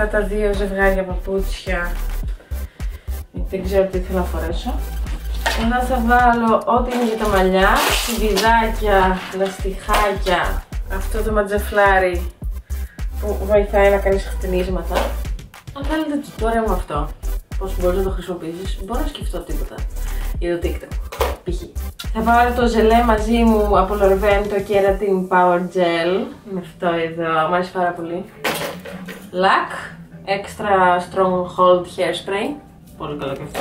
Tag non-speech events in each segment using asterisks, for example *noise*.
αυτά τα δύο ζευγάρια παπούτσια δεν ξέρω τι θέλω να φορέσω. Εδώ θα βάλω ό,τι είναι για τα μαλλιά, σιβιδάκια, λαστιχάκια, αυτό το ματζαφλάρι που βοηθάει να κάνεις χτενίσματα. Αν θέλετε tutorial με αυτό, πώς μπορείς να το χρησιμοποιήσεις, μπορώ να σκεφτώ τίποτα για το TikTok. Π.χ. Θα βάλω το ζελέ μαζί μου από Lorven, το Keratin Power Gel. Με αυτό εδώ, μου αρέσει πάρα πολύ. Lac, Extra Strong Hold Hairspray. Πολύ καλό και αυτό.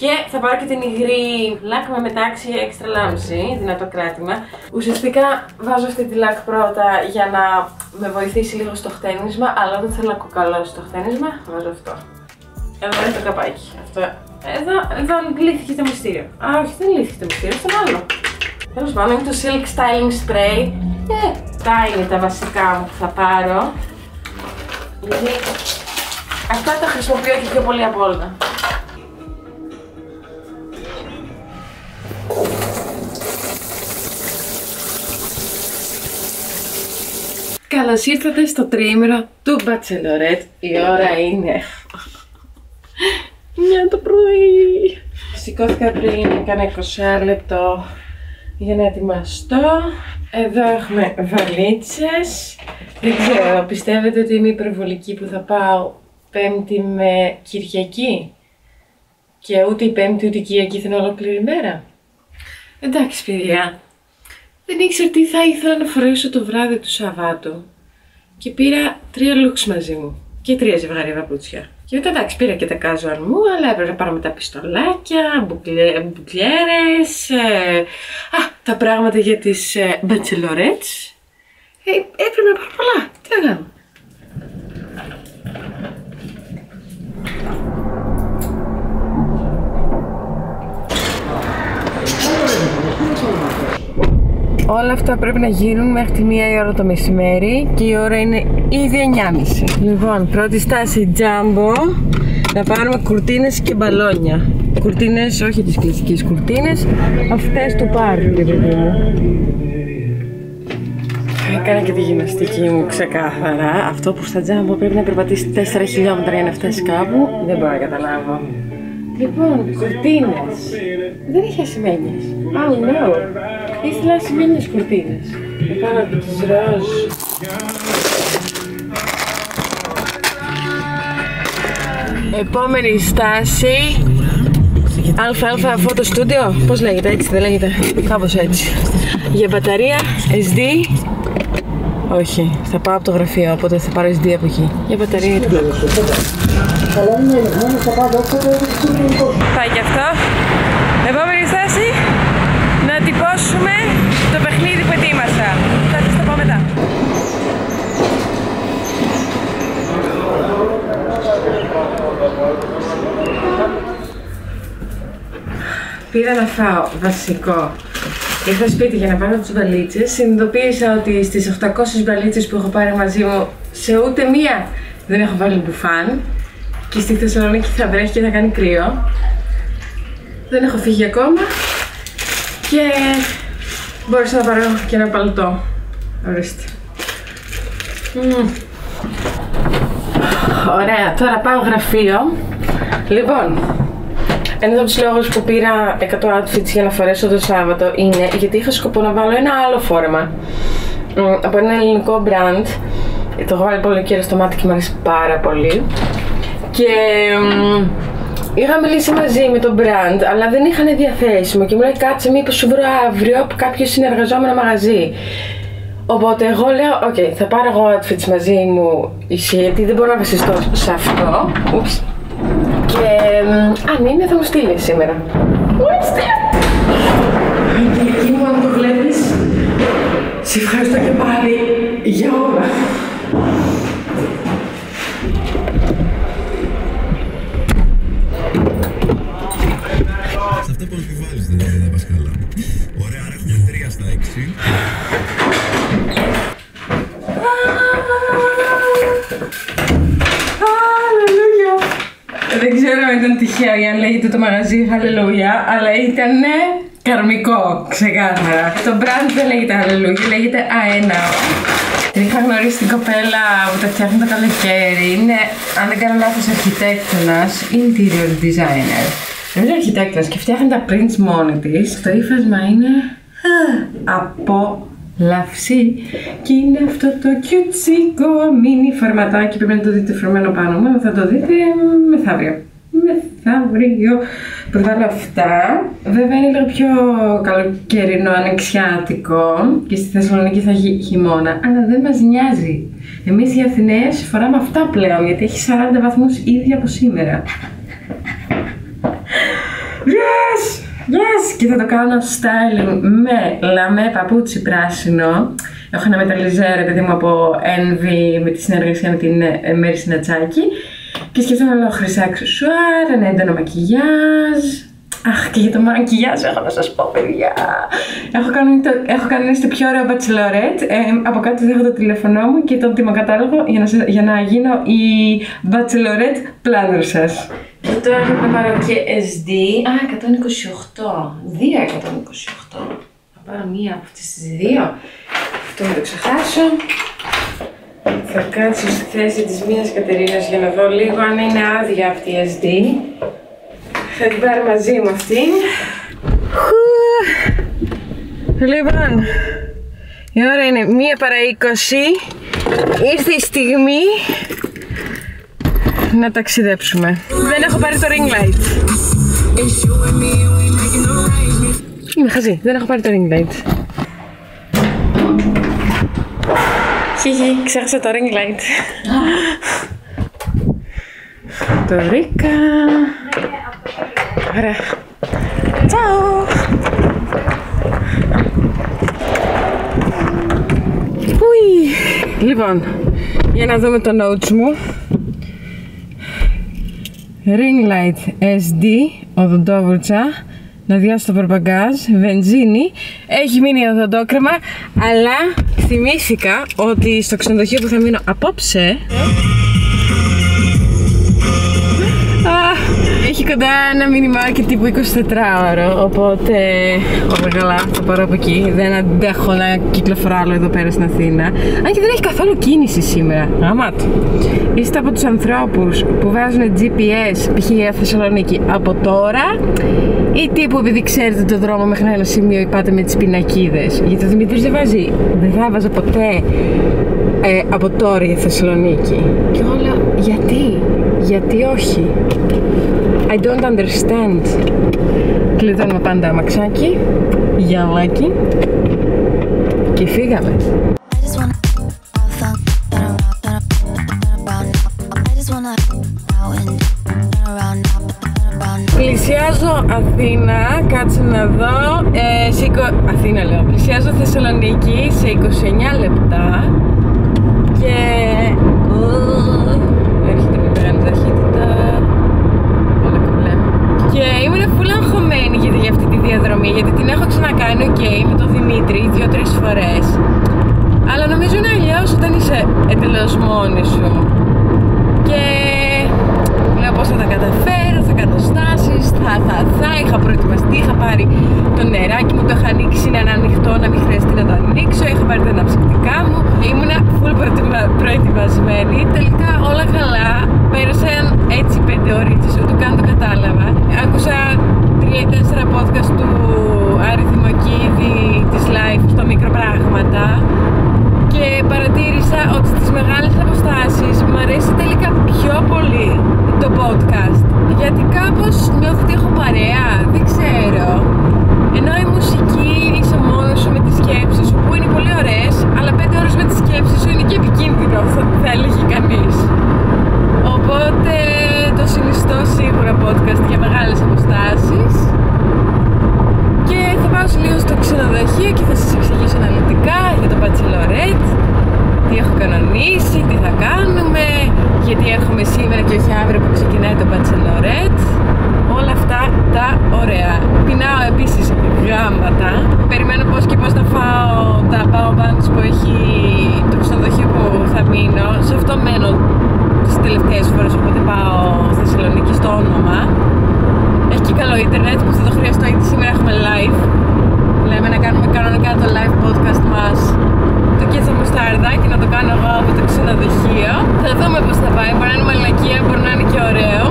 Και θα πάρω και την υγρή λακ με μετάξι έξτρα λάμψη, δυνατό κράτημα. Ουσιαστικά βάζω αυτή τη λακ πρώτα για να με βοηθήσει λίγο στο χτένισμα, αλλά όταν θέλω να κοκαλώσει το χτένισμα, βάζω αυτό. Εδώ είναι το καπάκι. Αυτό. Εδώ, εδώ λύθηκε το μυστήριο. Α, όχι, δεν λύθηκε το μυστήριο, αυτό άλλο. Τέλος πάντων, είναι το Silk Styling Spray. Ε, τα είναι τα βασικά μου που θα πάρω. Γιατί αυτά τα χρησιμοποιώ και πιο πολύ από όλα. Καλώς ήρθατε στο τρίμηνο του Bachelorette. Η ώρα είναι. *laughs* Μια το πρωί. Σηκώθηκα πριν, έκανα 20 λεπτό για να ετοιμαστώ. Εδώ έχουμε βαλίτσες. Δεν ξέρω, πιστεύετε ότι είμαι υπερβολική που θα πάω Πέμπτη με Κυριακή; Και ούτε η Πέμπτη ούτε η Κυριακή θα είναι ολόκληρη μέρα; Εντάξει, παιδιά. Δεν ήξερα τι θα ήθελα να φορέσω το βράδυ του Σαββάτου. Και πήρα τρία λουξ μαζί μου. Και τρία ζευγάρια παπούτσια. Και μετά εντάξει, πήρα και τα casual μου, αλλά έπρεπε να πάρουμε τα πιστολάκια, μπουκλε, μπουκλιέρες, ε, α, τα πράγματα για τις ε, bachelorettes. Ε, έπρεπε να πάρω πολλά. Τι να κάνω. Όλα αυτά πρέπει να γίνουν μέχρι τη μία η ώρα το μεσημέρι και η ώρα είναι ήδη 9.30. Λοιπόν, πρώτη στάση τζάμπο. Να πάρουμε κουρτίνες και μπαλόνια. Κουρτίνες, όχι τις κλασικές κουρτίνες, αυτές του πάρτι, παιδί μου. Έκανα και τη γυμναστική μου ξεκάθαρα. Αυτό που στα τζάμπο πρέπει να περπατήσει 4 χιλιόμετρα για να φτάσει κάπου, δεν μπορώ να καταλάβω. Λοιπόν, κουρτίνες. Δεν είχε ασημένιες. Oh no. Ήθελα ασημένιες κουρτίνες. Θα κάνω και τις ροζ. Επόμενη στάση. ΑΑ Photo Studio. Πώς λέγεται, έτσι δεν λέγεται. Κάπως έτσι. Για μπαταρία, SD. Όχι, θα πάω από το γραφείο, οπότε θα πάρω SD από εκεί. Για μπαταρία του Πάει και αυτό. Επόμενη στάση, να τυπώσουμε το παιχνίδι που ετοίμασα. Θα σας το πω μετά. Πήρα να φάω βασικό. Ήρθα σπίτι για να πάρω τις βαλίτσες. Συνειδητοποίησα ότι στις 800 βαλίτσες που έχω πάρει μαζί μου, σε ούτε μία δεν έχω βάλει μπουφάν. Και στη Θεσσαλονίκη θα βρέχει και θα κάνει κρύο. Δεν έχω φύγει ακόμα. Και μπορούσα να πάρω και ένα παλτό. Ορίστε. Μμμ. Ωραία, τώρα πάω γραφείο. Λοιπόν, ένας από τους λόγους που πήρα 100 outfits για να φορέσω το Σάββατο είναι γιατί είχα σκοπό να βάλω ένα άλλο φόρεμα μ, από ένα ελληνικό brand. Το έχω βάλει πολύ καιρό στο μάτι και μου αρέσει πάρα πολύ. Και μ, είχα μιλήσει μαζί με το brand, αλλά δεν είχαν διαθέσιμο και μου λέει κάτσε μήπως σου βρω αύριο από κάποιο συνεργαζόμενο μαγαζί. Οπότε εγώ λέω, οκ, θα πάρω εγώ outfits μαζί μου, γιατί δεν μπορώ να βασιστώ σε αυτό. Oops. Και μ, αν είναι θα μου στείλει σήμερα. Ορίστε! Αγγλική μου αν το βλέπεις, σε ευχαριστώ και πάλι για όλα. Σε αυτά που επιβάλλεις δηλαδή τα δασκάλα. Ωραία, άρα έχουμε 3 στα 6. Αλληλούια! ήταν τυχαίο για να λέγεται το μαγαζί Hallelujah, αλλά ήταν καρμικό, ξεκάθαρα. Το brand δεν λέγεται Hallelujah, λέγεται Αένα. Την είχα γνωρίσει την κοπέλα που τα φτιάχνει το καλοκαίρι. Είναι, αν δεν κάνω λάθος, αρχιτέκτονας, interior designer. Νομίζω αρχιτέκτονας και φτιάχνει τα prints μόνη της. Το ύφασμα είναι α, απόλαυση. Και είναι αυτό το cute mini φορματάκι. Πρέπει να το δείτε φορμένο πάνω μου, αλλά θα το δείτε μεθαύριο. Μεθαύριο. Πρώτα όλα αυτά. Βέβαια είναι λίγο πιο καλοκαιρινό, ανεξιάτικο και στη Θεσσαλονίκη θα έχει χειμώνα, αλλά δεν μας νοιάζει. Εμείς οι Αθηναίες φοράμε αυτά πλέον, γιατί έχει 40 βαθμούς ήδη από σήμερα. Yes! Yes! Και θα το κάνω styling με λαμέ παπούτσι πράσινο. Έχω ένα μεταλλιζέρ, παιδί μου, από Envy με τη συνεργασία με την ε, Μέρη Συνατσάκη. Και σκέφτομαι λέω χρυσά αξεσουάρ, ένα έντονο μακιγιάζ. Αχ, και για το μακιγιάζ έχω να σας πω, παιδιά. Έχω κάνει, το, έχω κάνει στο πιο ωραίο bachelorette. Ε, από κάτω έχω το τηλέφωνό μου και τον τιμοκατάλογο για να, σας- για να γίνω η bachelorette planner σας. Και τώρα θα πάρω και SD. Α, 128. Δύο 128. Θα πάρω μία από αυτές τις δύο. Αυτό μην το ξεχάσω. Θα κάτσω στη θέση της μίας Κατερίνας για να δω λίγο αν είναι άδεια αυτή η SD. Θα την πάρω μαζί μου αυτήν. Λοιπόν, η ώρα είναι μία παρά 20. Ήρθε η στιγμή να ταξιδέψουμε. Δεν έχω πάρει το ring light. Είμαι χαζή, δεν έχω πάρει το ring light. Χιχι, ξέχασα το ring light. Το βρήκα. Ωραία. Τσάου. Ουι. Λοιπόν, για να δούμε το notes μου. Ring light SD, οδοντόβουρτσα, να διάσω το προπαγκάζ, βενζίνη, έχει μείνει οδοντόκρεμα, αλλά θυμήθηκα ότι στο ξενοδοχείο που θα μείνω απόψε έχει κοντά ένα μίνι μάρκετ τύπου 24 ώρο, οπότε όλα καλά, θα πάρω από εκεί. Δεν αντέχω να κυκλοφορώ άλλο εδώ πέρα στην Αθήνα. Αν και δεν έχει καθόλου κίνηση σήμερα. Γαμάτο. Είστε από τους ανθρώπους που βάζουν GPS, π.χ. για Θεσσαλονίκη, από τώρα ή τύπου επειδή ξέρετε το δρόμο μέχρι ένα σημείο ή πάτε με τις πινακίδες; Γιατί ο Δημήτρης δεν βάζει, δεν θα έβαζε ποτέ ε, από τώρα για Θεσσαλονίκη. Και εγώ λέω, γιατί, γιατί όχι; I don't understand. Κλένα πάντα αμαξάκι, γιαλάκι. Και φύγαμε. Πλησιάζω Αθήνα, κάτσε να δω. Ε, Σήκω, Αθήνα λέω. Πλησιάζω Θεσσαλονίκη σε 29 λεπτά και. Αγχωμένη για, για αυτή τη διαδρομή, γιατί την έχω ξανακάνει, οκ, με τον Δημήτρη δύο-τρεις φορές. Αλλά νομίζω είναι αλλιώς όταν είσαι εντελώς μόνη σου. Και λέω πώς θα τα καταφέρω, θα κάνω στάσεις, θα, θα, θα, είχα προετοιμαστεί, είχα πάρει το νεράκι μου, το είχα ανοίξει, είναι ένα ανοιχτό, να μην χρειαστεί να το ανοίξω, είχα πάρει τα αναψυκτικά μου, ήμουνα full προετοιμα- προετοιμασμένη, τελικά όλα καλά, πέρασαν έτσι πέντε ώρες, ούτε καν το κατάλαβα. Άκουσα τρία ή τέσσερα podcast του Άρη Δημοκίδη της Life στο μικροπράγματα και παρατήρησα ότι στις μεγάλες αποστάσεις μου αρέσει τελικά πιο πολύ το podcast γιατί κάπως νιώθω ότι έχω παρέα, δεν ξέρω. Ενώ η μουσική είσαι μόνος σου με τις σκέψεις σου που είναι πολύ ωραίες αλλά πέντε ώρες με τις σκέψεις σου είναι και επικίνδυνο θα, θα έλεγε κανείς οπότε το συνιστώ σίγουρα podcast για μεγάλες αποστάσεις και θα πάω σε λίγο στο ξενοδοχείο και θα σας εξηγήσω αναλυτικά για το Bachelorette τι έχω κανονίσει, τι θα κάνουμε, γιατί έρχομαι σήμερα και όχι αύριο που ξεκινάει το Bachelorette όλα αυτά τα ωραία. Πεινάω επίσης γάμματα. Περιμένω πώς και πώς θα φάω τα baobabs που έχει το ξενοδοχείο που θα μείνω. Σε αυτό μένω τις τελευταίες φορές όποτε πάω στη Θεσσαλονίκη το όνομα. Έχει και καλό ίντερνετ που θα το χρειαστώ γιατί σήμερα έχουμε live. Λέμε να κάνουμε κανονικά το live podcast μας το Κίτσα Μουστάρδα και να το κάνω εγώ από το ξενοδοχείο. Θα δούμε πώς θα πάει. Μπορεί να είναι μαλακία, μπορεί να είναι και ωραίο.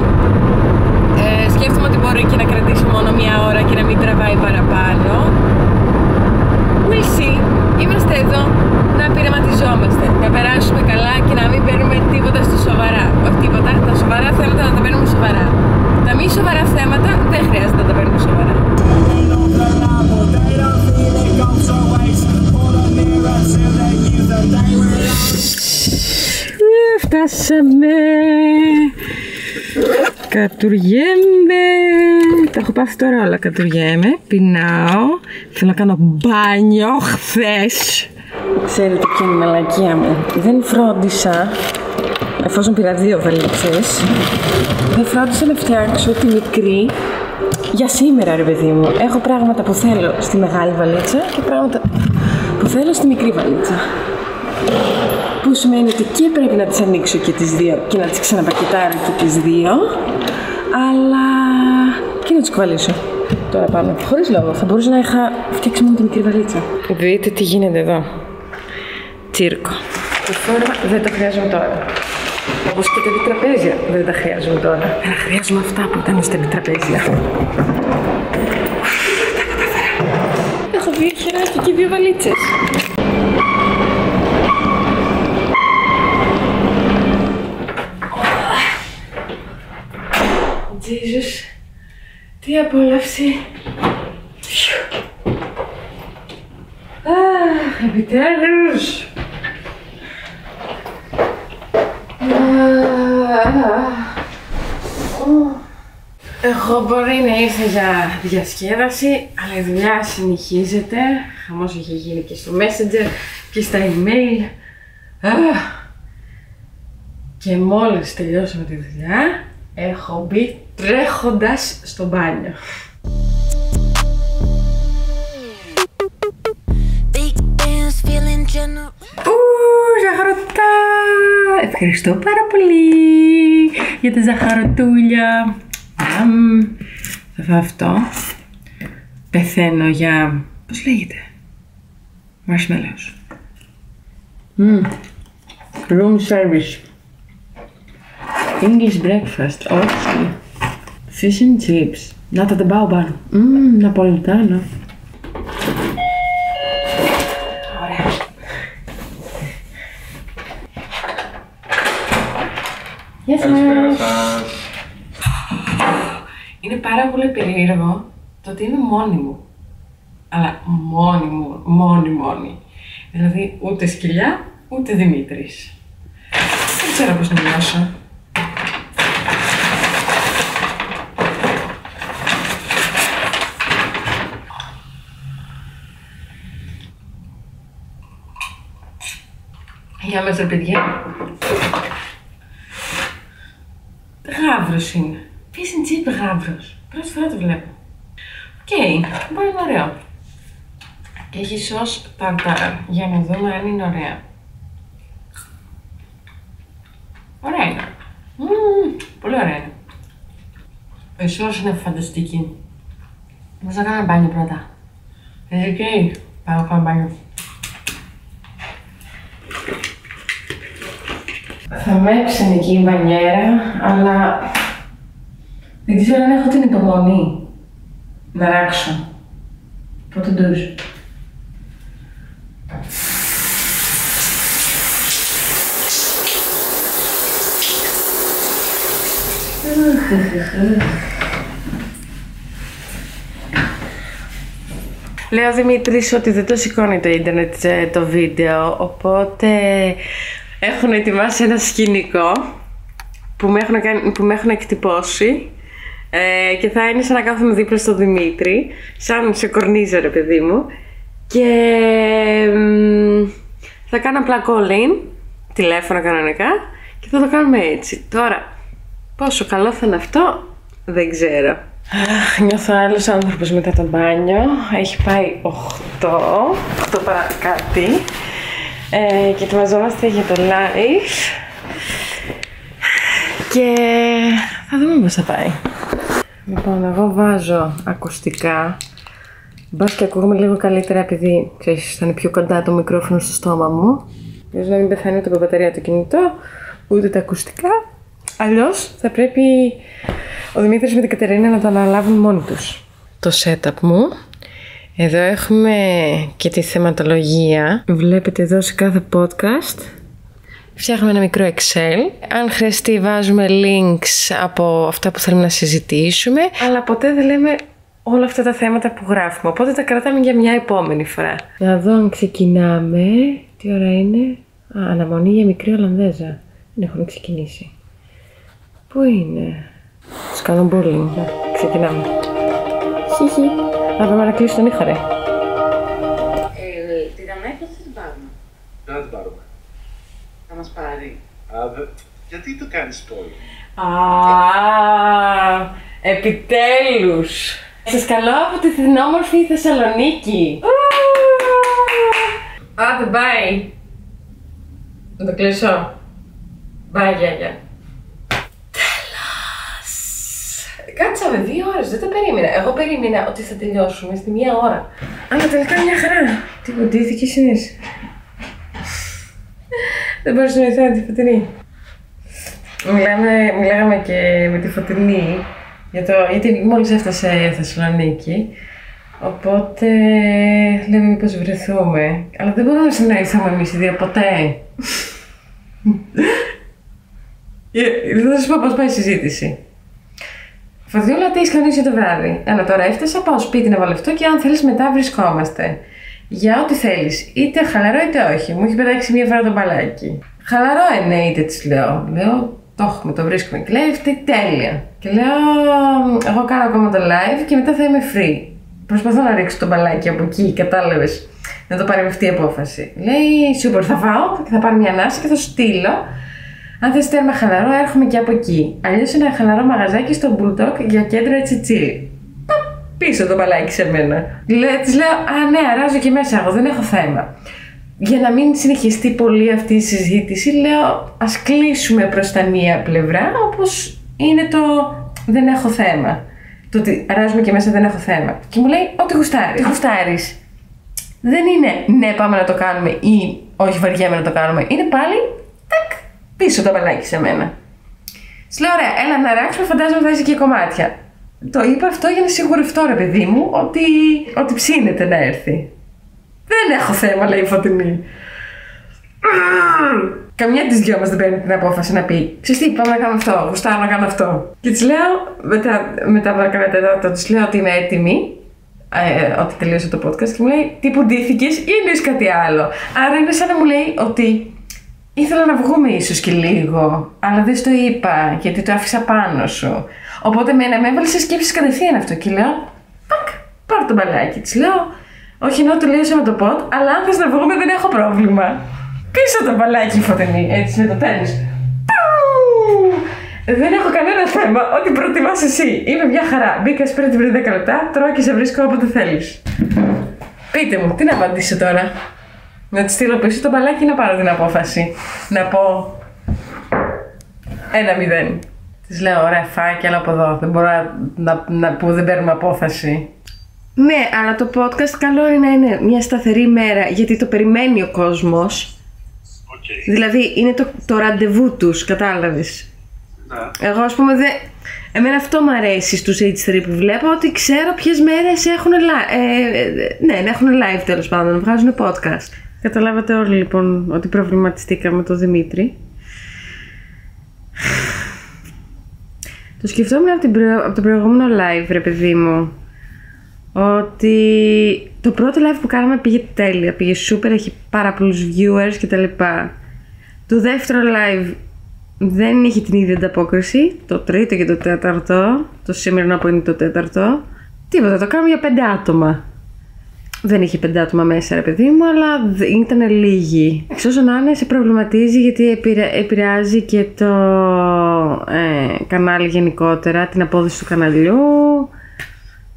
Ε, σκέφτομαι ότι μπορεί και να κρατήσει μόνο μία ώρα και να μην τραβάει παραπάνω. We'll see. Είμαστε εδώ να πειραματιζόμαστε, να περάσουμε καλά και να μην παίρνουμε τίποτα στο σοβαρά. Όχι τίποτα, τα σοβαρά θέματα να τα παίρνουμε σοβαρά. Τα μη σοβαρά θέματα δεν χρειάζεται να τα παίρνουμε σοβαρά. Ε, Φτάσαμε! Κατουργέμαι! Τα έχω πάθει τώρα όλα. Κατουργέμαι, πεινάω. Θέλω να κάνω μπάνιο χθες. Ξέρετε ποια είναι η μαλακία μου. Δεν φρόντισα, εφόσον πήρα δύο βαλίτσες, δεν φρόντισα να φτιάξω τη μικρή για σήμερα ρε παιδί μου. Έχω πράγματα που θέλω στη μεγάλη βαλίτσα και πράγματα που θέλω στη μικρή βαλίτσα. Που σημαίνει ότι και πρέπει να τις ανοίξω και τις δύο και να τις ξαναπακετάρω και τις δύο, αλλά και να τις κουβαλήσω τώρα πάνω. Χωρίς λόγο, θα μπορούσα να είχα φτιάξει μόνο τη μικρή βαλίτσα. Δείτε τι γίνεται εδώ. Τσίρκο. Το φόρμα δεν το χρειάζομαι τώρα. Όπως και τα επιτραπέζια δεν τα χρειάζομαι τώρα. Αλλά χρειάζομαι αυτά που ήταν στα επιτραπέζια. Τα κατάφερα. Έχω δύο χεράκια και δύο βαλίτσες. Jesus, τι απόλαυση. Αχ, επιτέλους. Εγώ μπορεί να ήρθε για διασκέδαση, αλλά η δουλειά συνεχίζεται. Χαμός έχει γίνει και στο Messenger και στα email. Αχ. Και μόλις τελειώσαμε τη δουλειά, έχω μπει τρέχοντας στο μπάνιο. Big bands feeling general. Ου, ζαχαρωτά! Ευχαριστώ πάρα πολύ για τα ζαχαρωτούλια. Αμ, θα φάω αυτό. Πεθαίνω για... πώς λέγεται; Marshmallows. Μμμ. Room service. English breakfast. Όχι. Fish and chips. Να τα τεμπάω πάνω. Μμμ, ναπολιτάνο. Ωραία. Γεια σας. Είναι πάρα πολύ περίεργο το ότι είμαι μόνη μου. Αλλά μόνη μου, μόνη μόνη. Δηλαδή ούτε σκυλιά, ούτε Δημήτρης. Δεν ξέρω πώς να νιώσω. Γεια μας ρε παιδιά. Γάβρος είναι. Fish and chip γάβρος. Πρώτη φορά το βλέπω. Οκ, μπορεί να είναι ωραίο. Και έχει σως ταρτάρα. Για να δούμε αν είναι ωραία. Ωραία είναι. Μμμ, πολύ ωραία είναι. Η σως είναι φανταστική. Πάμε να κάνουμε μπάνιο πρώτα. Είναι οκ. Πάμε να κάνουμε μπάνιο. Θα με έψαινε εκεί η μπανιέρα, αλλά δεν ξέρω αν έχω την υπομονή να ράξω. Πότε ντουζ. Λέω ο Δημήτρης ότι δεν το σηκώνει το ίντερνετ ε, το βίντεο, οπότε έχουν ετοιμάσει ένα σκηνικό που με έχουν, κάνει, που με έχουν εκτυπώσει ε, και θα είναι σαν να κάθομαι δίπλα στο Δημήτρη, σαν σε κορνίζα ρε παιδί μου και μ, θα κάνω απλά call-in, τηλέφωνο κανονικά και θα το κάνουμε έτσι. Τώρα, πόσο καλό θα είναι αυτό, δεν ξέρω. Αχ, νιώθω άλλος άνθρωπος μετά το μπάνιο. Έχει πάει 8, 8 παρά κάτι. Ε, και ετοιμαζόμαστε για το live. και θα δούμε πώς θα πάει. Λοιπόν, εγώ βάζω ακουστικά. Μπας και ακούγομαι λίγο καλύτερα επειδή ξέρεις, θα είναι πιο κοντά το μικρόφωνο στο στόμα μου. Ίσως να μην πεθάνει ούτε η μπαταρία του κινητό, ούτε τα ακουστικά. Αλλιώς θα πρέπει ο Δημήτρης με την Κατερίνα να το αναλάβουν μόνοι τους. Το setup μου. Εδώ έχουμε και τη θεματολογία. Βλέπετε εδώ σε κάθε podcast. Φτιάχνουμε ένα μικρό Excel. Αν χρειαστεί βάζουμε links από αυτά που θέλουμε να συζητήσουμε. Αλλά ποτέ δεν λέμε όλα αυτά τα θέματα που γράφουμε. Οπότε τα κρατάμε για μια επόμενη φορά. Να δω αν ξεκινάμε. Τι ώρα είναι; Α, αναμονή για μικρή Ολλανδέζα. Δεν έχουν ξεκινήσει. Πού είναι; Τους κάνω bullying. Ξεκινάμε. Χιχι. Να πάμε να κλείσει τον ήχο, ρε. Ε, τη Δανάη πώς θα την πάρουμε. Να την πάρουμε. Θα μας πάρει. Α, δε- Γιατί το κάνεις spoil. Α, επιτέλους. Σας καλώ από τη θυμόμορφη Θεσσαλονίκη. Άντε, bye. Να το κλείσω. Bye, γιαγιά. Τέλος. Κάτσαμε δύο ώρες, δεν το περίμενα. Εγώ περίμενα ότι θα τελειώσουμε στη μία ώρα. Αλλά τελικά μια χαρά. Τι κοντήθηκε συνείς. Δεν μπορούσα να ηθώ τη φωτεινή. Μιλάμε, μιλάγαμε και με τη Φωτεινή, για το, γιατί μόλις έφτασε η Θεσσαλονίκη, οπότε λέμε μήπως βρεθούμε. Αλλά δεν μπορούμε να συνοηθούμε εμείς οι δύο ποτέ. Ε, Θα σας πω πώς πάει η συζήτηση. Φωτεινούλα, τι έχεις κανονίσει το βράδυ; Έλα τώρα έφτασα, πάω σπίτι να βαλευτώ και αν θέλεις μετά βρισκόμαστε. Για ό,τι θέλεις. Είτε χαλαρό είτε όχι. Μου έχεις πετάξει μία φορά το μπαλάκι. Χαλαρό εννοείται, της λέω. Λέω, το έχουμε, το βρίσκουμε. Και λέει, αυτή τέλεια. Και λέω, εγώ κάνω ακόμα το live και μετά θα είμαι free. Προσπαθώ να ρίξω το μπαλάκι από εκεί, κατάλαβες. Να το πάρει με αυτή η απόφαση. Λέει, σούπερ, θα φάω και θα πάρω μια ανάσα και θα σου στείλω. Αν θες τέρμα χαλαρό, έρχομαι και από εκεί. Αλλιώς ένα χαλαρό μαγαζάκι στο Bulldog για κέντρο έτσι chill. Πα, Πίσω το μπαλάκι σε μένα. Λέ, της λέω, Α, ναι, αράζω και μέσα εγώ, δεν έχω θέμα. Για να μην συνεχιστεί πολύ αυτή η συζήτηση, λέω, ας κλείσουμε προς τα μία πλευρά, όπως είναι το δεν έχω θέμα. Το ότι αράζουμε και μέσα δεν έχω θέμα. Και μου λέει, ό,τι γουστάρεις. Τι γουστάρεις. Δεν είναι ναι, πάμε να το κάνουμε ή όχι, βαριέμαι να το κάνουμε. Είναι πάλι τάκ, πίσω το μπαλάκι σε μένα. Της λέω, ωραία, έλα να ράξουμε, φαντάζομαι θα είσαι και κομμάτια. Το είπα αυτό για να σιγουρευτώ, ρε παιδί μου, ότι, ότι ψήνεται να έρθει. Δεν έχω θέμα, λέει η Φωτεινή. Καμιά της δυο μας δεν παίρνει την απόφαση να πει: Ξέρεις τι, πάμε να κάνουμε αυτό. Γουστάρω να κάνω αυτό. Και της λέω, μετά, μετά από κάνα τέταρτο, της λέω ότι είμαι έτοιμη. Ε, ότι τελείωσε το podcast και μου λέει: Τι που ντύθηκε ή εννοείς κάτι άλλο. Άρα είναι σαν να μου λέει ότι ήθελα να βγούμε ίσως και λίγο, αλλά δεν στο είπα γιατί το άφησα πάνω σου. Οπότε με, με έβαλε σε σκέψεις κατευθείαν αυτό και λέω: Πακ, πάρ το μπαλάκι. Της λέω: Όχι, ενώ τελείωσαμε το pod, αλλά αν θες να βγούμε δεν έχω πρόβλημα. Πίσω το μπαλάκι φωτεινή, έτσι με το τέννη. Δεν έχω κανένα θέμα. Ό,τι προτιμάς εσύ. Είμαι μια χαρά. Μπήκα πριν πριν 10 λεπτά, τρώω και σε βρίσκω όποτε θέλεις. Πείτε μου, τι να απαντήσω τώρα; Να της στείλω πίσω το μπαλάκι ή να πάρω την απόφαση; Να πω. Ένα μηδέν. Της λέω, ωραία, φάει και άλλο από εδώ. Δεν μπορώ να, να, να που δεν παίρνουμε απόφαση. Ναι, αλλά το podcast καλό είναι να είναι μια σταθερή μέρα γιατί το περιμένει ο κόσμος. Οκ. Δηλαδή είναι το, το ραντεβού τους, κατάλαβες. Ναι. Εγώ ας πούμε δεν... Εμένα αυτό μου αρέσει στους H3 που βλέπω ότι ξέρω ποιες μέρες έχουν live. Ε, ε, ναι, να έχουν live τέλος πάντων, να βγάζουν podcast. Καταλάβατε όλοι λοιπόν ότι προβληματιστήκαμε με τον Δημήτρη. Το σκεφτόμουν από, την προ... από το προηγούμενο live, ρε παιδί μου. Ότι το πρώτο live που κάναμε πήγε τέλεια, πήγε super, έχει πάρα πολλούς viewers κτλ. Το δεύτερο live δεν είχε την ίδια ανταπόκριση. Το τρίτο και το τέταρτο. Το σημερινό που είναι το τέταρτο. Τίποτα, το κάνουμε για πέντε άτομα. Δεν είχε πέντε άτομα μέσα, ρε παιδί μου, αλλά δ- ήταν λίγοι. Εξ όσων να είναι, σε προβληματίζει γιατί επηρε- επηρεάζει και το ε, κανάλι γενικότερα, την απόδοση του καναλιού,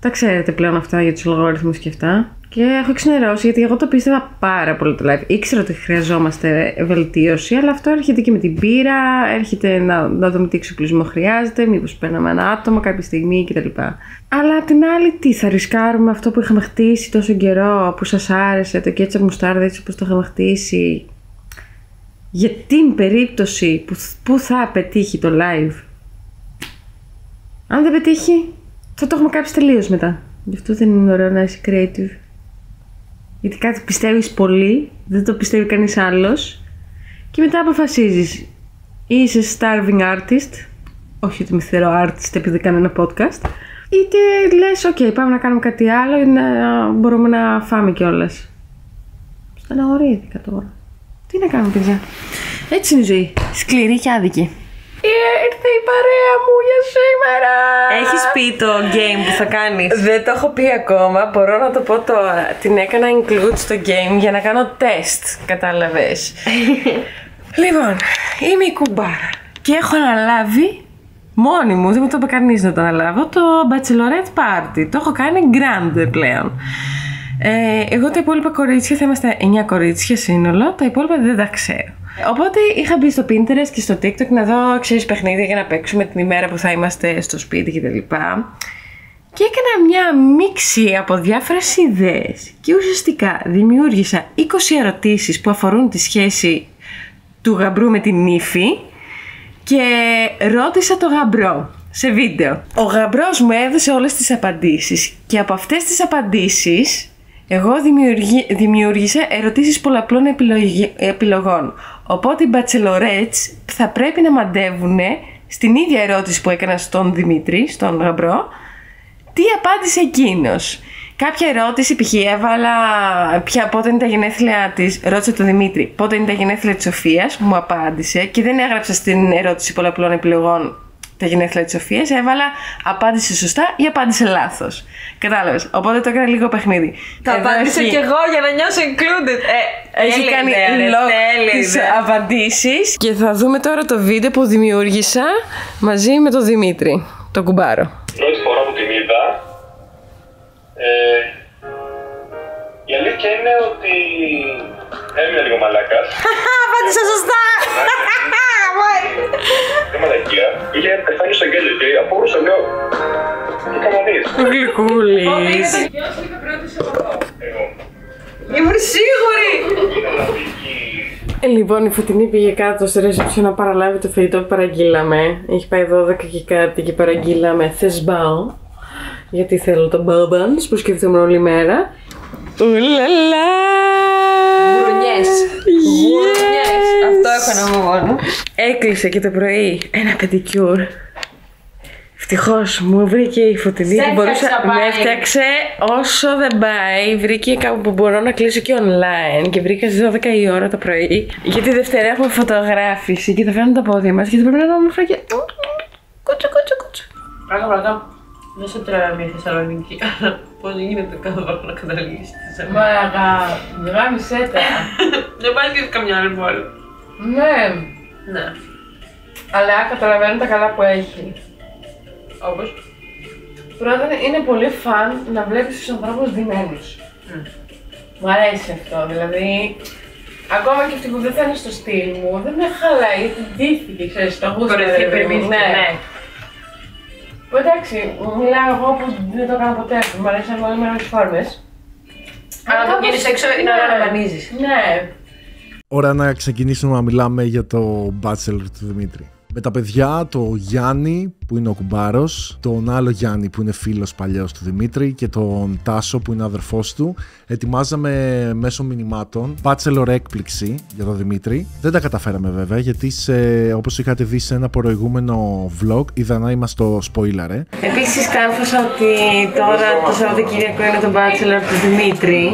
Τα ξέρετε πλέον αυτά για τους λογαριασμούς και αυτά. Και έχω εξνερώσει γιατί εγώ το πίστευα πάρα πολύ το live. Ήξερα ότι χρειαζόμαστε βελτίωση, αλλά αυτό έρχεται και με την πείρα, έρχεται να, να δούμε τι εξοπλισμό χρειάζεται, μήπως παίρναμε ένα άτομο κάποια στιγμή κτλ. Αλλά απ' την άλλη, τι θα ρισκάρουμε αυτό που είχαμε χτίσει τόσο καιρό, που σας άρεσε, το ketchup μουστάρδα έτσι όπως το είχαμε χτίσει, για την περίπτωση που, που θα πετύχει το live. Αν δεν πετύχει, θα το έχουμε κάψει τελείως μετά. Γι' αυτό δεν είναι ωραίο να είσαι creative. Γιατί κάτι πιστεύεις πολύ, δεν το πιστεύει κανείς άλλος και μετά αποφασίζεις ή είσαι starving artist, όχι ότι είμαι θεωρώ artist επειδή κάνω ένα podcast, είτε λες, ok, πάμε να κάνουμε κάτι άλλο ή να μπορούμε να φάμε κιόλας. Στεναχωρήθηκα τώρα. Τι να κάνουμε, παιδιά. Έτσι είναι η ζωή. Σκληρή και άδικη. Ήρθε η παρέα μου για σήμερα. Έχεις πει το game που θα κάνεις. Δεν το έχω πει ακόμα, μπορώ να το πω τώρα. Την έκανα include στο game για να κάνω τεστ, κατάλαβες. *laughs* λοιπόν, είμαι η κουμπάρα και έχω αναλάβει μόνη μου, δεν μου το είπε κανείς να το αναλάβω, το bachelorette party. Το έχω κάνει grand πλέον. Ε, εγώ τα υπόλοιπα κορίτσια θα είμαστε 9 κορίτσια σύνολο, τα υπόλοιπα δεν τα ξέρω. Οπότε είχα μπει στο Pinterest και στο TikTok να δω, ξέρεις, παιχνίδια για να παίξουμε την ημέρα που θα είμαστε στο σπίτι κτλ. Και έκανα μια μίξη από διάφορες ιδέες και ουσιαστικά δημιούργησα 20 ερωτήσεις που αφορούν τη σχέση του γαμπρού με την ύφη και ρώτησα το γαμπρό σε βίντεο. Ο γαμπρός μου έδωσε όλες τις απαντήσεις και από αυτές τις απαντήσεις εγώ δημιουργή, δημιούργησα ερωτήσεις πολλαπλών επιλογι- επιλογών. Οπότε οι bachelorettes θα πρέπει να μαντεύουν στην ίδια ερώτηση που έκανα στον Δημήτρη, στον γαμπρό, τι απάντησε εκείνος. Κάποια ερώτηση, π.χ. έβαλα ποια, πότε είναι τα γενέθλια της. Ρώτησα τον Δημήτρη πότε είναι τα γενέθλια της Σοφίας, μου απάντησε και δεν έγραψα στην ερώτηση πολλαπλών επιλογών τα γενέθλια της Σοφίας. Έβαλα απάντησε σωστά ή απάντησε λάθος. Κατάλαβες. Οπότε το έκανα λίγο παιχνίδι. Τα Εδώ απάντησα έχει- κι εγώ για να νιώσω included. Ε, έχει τέλεια κάνει ιδέα, ρε, lock τέλεια τις ιδέα. απαντήσεις και θα δούμε τώρα το βίντεο που δημιούργησα μαζί με τον Δημήτρη, τον κουμπάρο. πρώτη φορά που την είδα, ε, η αλήθεια είναι ότι έμεινα λίγο μαλάκας. Απάντησα σωστά. Δεν μαλακία. Είχε πεθάνει στο γέλιο και απόρουσα λέω, τι κανονείς. Γλυκούλης. Εγώ. Ήμουν σίγουρη. Είναι να φύγει Ε, Λοιπόν, η Φωτεινή πήγε κάτω στο ρεσεψιό να παραλάβει το φαγητό που παραγγείλαμε. Έχει πάει 12 και κάτι και παραγγείλαμε θεσμπάο. Γιατί θέλω το μπάμπανς που σκεφτόμουν όλη μέρα. Ουλαλά! Γουρνιές. Γουρνιές. Αυτό έχω να μου μόνο. Έκλεισε και το πρωί ένα πεντικιούρ. Ευτυχώς μου βρήκε η φωτεινή Σε που μπορούσα έφτιαξα με πάλι. έφτιαξε όσο δεν πάει. Βρήκε κάπου που μπορώ να κλείσω και online και βρήκα στις 12 η ώρα το πρωί. Γιατί Δευτέρα έχουμε φωτογράφηση και θα φέρνουν τα πόδια μας και θα πρέπει να είναι όμορφα και. Κούτσο, κούτσο, κούτσο. Πράγμα, πράγμα. Δεν σε τραβάει η Θεσσαλονίκη. Πώς γίνεται κάθε φορά να καταλήγεις στη Θεσσαλονίκη. Μάγα, γάμισε τα. *laughs* Δεν πάει και σε καμιά άλλη πόλη. ναι, Ναι. αλλά καταλαβαίνω τα καλά που έχει. Όπως. Πρώτον, είναι πολύ φαν να βλέπεις τους ανθρώπους δεμένους. Μου αρέσει αυτό, δηλαδή... Ακόμα και αυτοί που δεν θα είναι στο στυλ μου, δεν με χαλάει, γιατί ντύθηκε, ξέρεις, το γούστο. Κορεθεί, ρε παιδί μου, περιποιήθηκε, ναι. Που εντάξει, μιλάω εγώ που δεν το έκανα ποτέ, που μου αρέσει να βγάλω με άλλες φόρμες. Αλλά το κάπως- βγαίνει έξω είναι ώρα να μανίζει. Ναι, Ώρα να ξεκινήσουμε να μιλάμε για το Bachelor του Δημήτρη. Με τα παιδιά, το Γιάννη που είναι ο κουμπάρος, τον άλλο Γιάννη που είναι φίλος παλιός του Δημήτρη και τον Τάσο που είναι αδερφός του, ετοιμάζαμε μέσω μηνυμάτων Bachelor έκπληξη για τον Δημήτρη. Δεν τα καταφέραμε βέβαια γιατί σε, όπως είχατε δει σε ένα προηγούμενο vlog είδα να είμαστε στο spoiler. Ε. Επίσης κάμφωσα ότι τώρα το Σαββατοκύριακο είναι το Bachelor του Δημήτρη,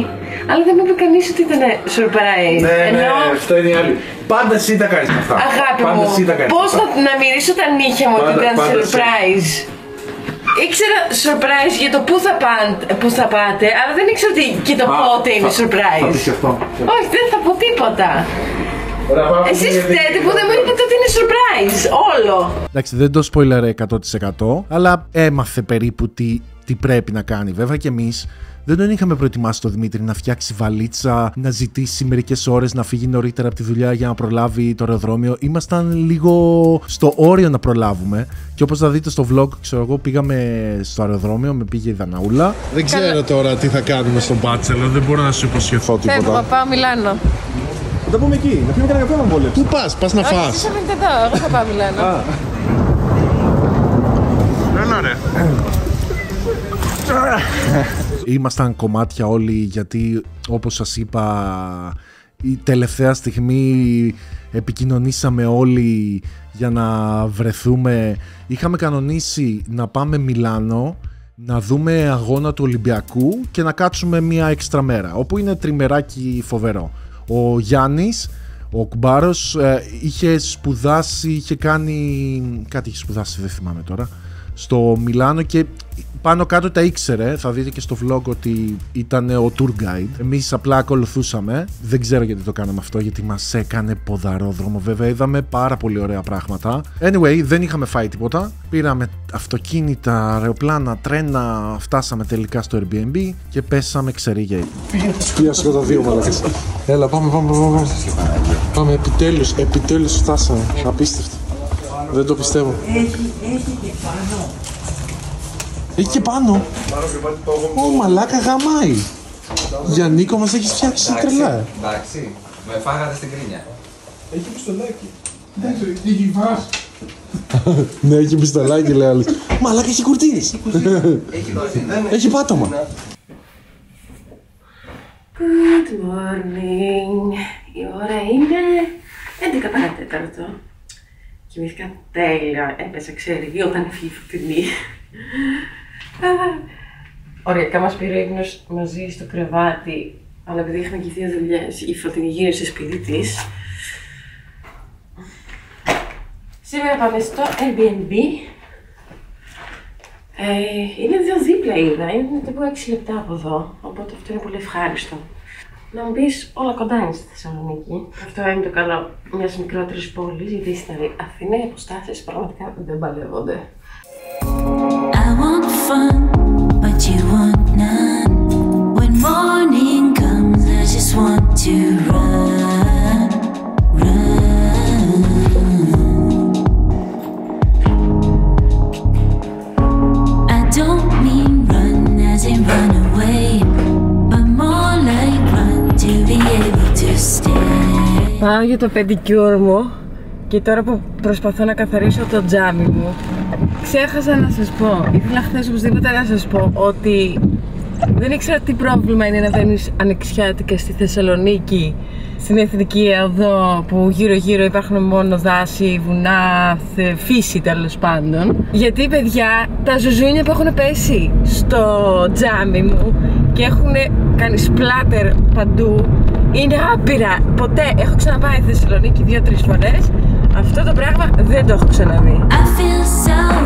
αλλά δεν μου είπε κανείς ότι ήταν surprise. Ναι, ναι, Ενώ, αυτό είναι η άλλη. Πάντα εσύ τα κάνεις αυτά. αγάπη Πάντα μου, εσύ τα κάνεις πώς αυτά. να, να μυρίσω τα νύχια μου ότι Πάντα- ήταν πάντα εσύ. Surprise. Ήξερα surprise για το πού θα, πάν, πού θα πάτε, αλλά δεν ήξερα ότι και το Α, πότε είναι θα- surprise. Θα πεις και αυτό. Όχι, δεν θα πω τίποτα. Εσείς φταίτε που δεν μου είπατε ότι είναι surprise, όλο. Εντάξει, δεν το spoiler 100%, αλλά έμαθε περίπου τι, τι πρέπει να κάνει. Βέβαια και εμείς δεν τον είχαμε προετοιμάσει το Δημήτρη να φτιάξει βαλίτσα, να ζητήσει μερικές ώρες να φύγει νωρίτερα από τη δουλειά για να προλάβει το αεροδρόμιο. Ήμασταν λίγο στο όριο να προλάβουμε. Και όπως θα δείτε στο vlog, ξέρω εγώ, πήγαμε στο αεροδρόμιο, με πήγε η Δαναούλα. Δεν ξέρω τώρα τι θα κάνουμε στο Bachelor, δεν μπορώ να σου υποσχεθώ Φεύγω, πάω Μιλάνο. Θα τα πούμε εκεί. Να πιούμε κανένα καφέ να βολεύσει. Πού πας, πας να Όχι, φας. εσείς θα μείνετε εδώ, εγώ θα πάω Μιλάνο. Έλα ρε. Ήμασταν κομμάτια όλοι γιατί όπως σας είπα η τελευταία στιγμή επικοινωνήσαμε όλοι για να βρεθούμε. Είχαμε κανονίσει να πάμε Μιλάνο να δούμε αγώνα του Ολυμπιακού και να κάτσουμε μία έξτρα μέρα όπου είναι τριμεράκι φοβερό. Ο Γιάννης ο Κουμπάρος ε, είχε σπουδάσει, είχε κάνει κάτι είχε σπουδάσει δεν θυμάμαι τώρα στο Μιλάνο και πάνω κάτω τα ήξερε. Θα δείτε και στο vlog ότι ήταν ο tour guide. Εμείς απλά ακολουθούσαμε. Δεν ξέρω γιατί το κάναμε αυτό, γιατί μας έκανε ποδαρόδρομο. Βέβαια, είδαμε πάρα πολύ ωραία πράγματα. Anyway, δεν είχαμε φάει τίποτα. Πήραμε αυτοκίνητα, αεροπλάνα, τρένα. Φτάσαμε τελικά στο Airbnb και πέσαμε ξερή για ύπνο. Γεια σου τα δύο μαλακές. Έλα πάμε πάμε πάμε. Πάμε επιτέλους, επιτέλους φτάσαμε. Απίστευτο. Δεν το πιστεύω. Έχει και πάνω. Ω μαλάκα γαμάει. Για Νίκο μας έχεις φτιάξει τρελά. Εντάξει, με φάγατε στην κρίνια. Έχει πιστολάκι. Έχει βάση. *laughs* Ναι, έχει πιστολάκι λέει άλλος. Μαλάκα έχει κουρτίνες. Έχει δώσει, *laughs* δεν Έχει πάτωμα. Good morning. Η ώρα είναι 11 παρατέταρτο. Κοιμήθηκα τέλεια. Έπεσα ξέρει όταν έφυγε η φωτεινή. *laughs* Οριακά μας πήρε ο ύπνος μαζί στο κρεβάτι, αλλά επειδή είχαμε και δύο δουλειές, η φωτεινή γύρισε σπίτι της. Σήμερα πάμε στο Airbnb. Ε, είναι δύο δίπλα είδα, είναι τύπου 6 λεπτά από εδώ, οπότε αυτό είναι πολύ ευχάριστο. Να μου πεις, όλα κοντά είναι στη Θεσσαλονίκη. Αυτό είναι το καλό μιας μικρότερης πόλης, γιατί στην Αθήνα οι αποστάσεις πραγματικά δεν παλεύονται. I want fun, but you want none. When morning comes, I just want to run, Πάω για το πεντικιούρ μου και τώρα που προσπαθώ να καθαρίσω το τζάμι μου, ξέχασα να σας πω, ήθελα χθες οπωσδήποτε να σας πω ότι δεν ήξερα τι πρόβλημα είναι να βαίνεις ανοιξιάτικα στη Θεσσαλονίκη, στην Εθνική Οδό που γύρω γύρω υπάρχουν μόνο δάση, βουνά, θε- φύση τέλος πάντων. Γιατί παιδιά, τα ζουζούνια που έχουν πέσει στο τζάμι μου και έχουν κάνει σπλάτερ παντού είναι άπειρα. Ποτέ έχω ξαναπάει στη Θεσσαλονίκη δύο-τρεις φορές. Αυτό το πράγμα δεν το έχω ξαναδεί. I feel so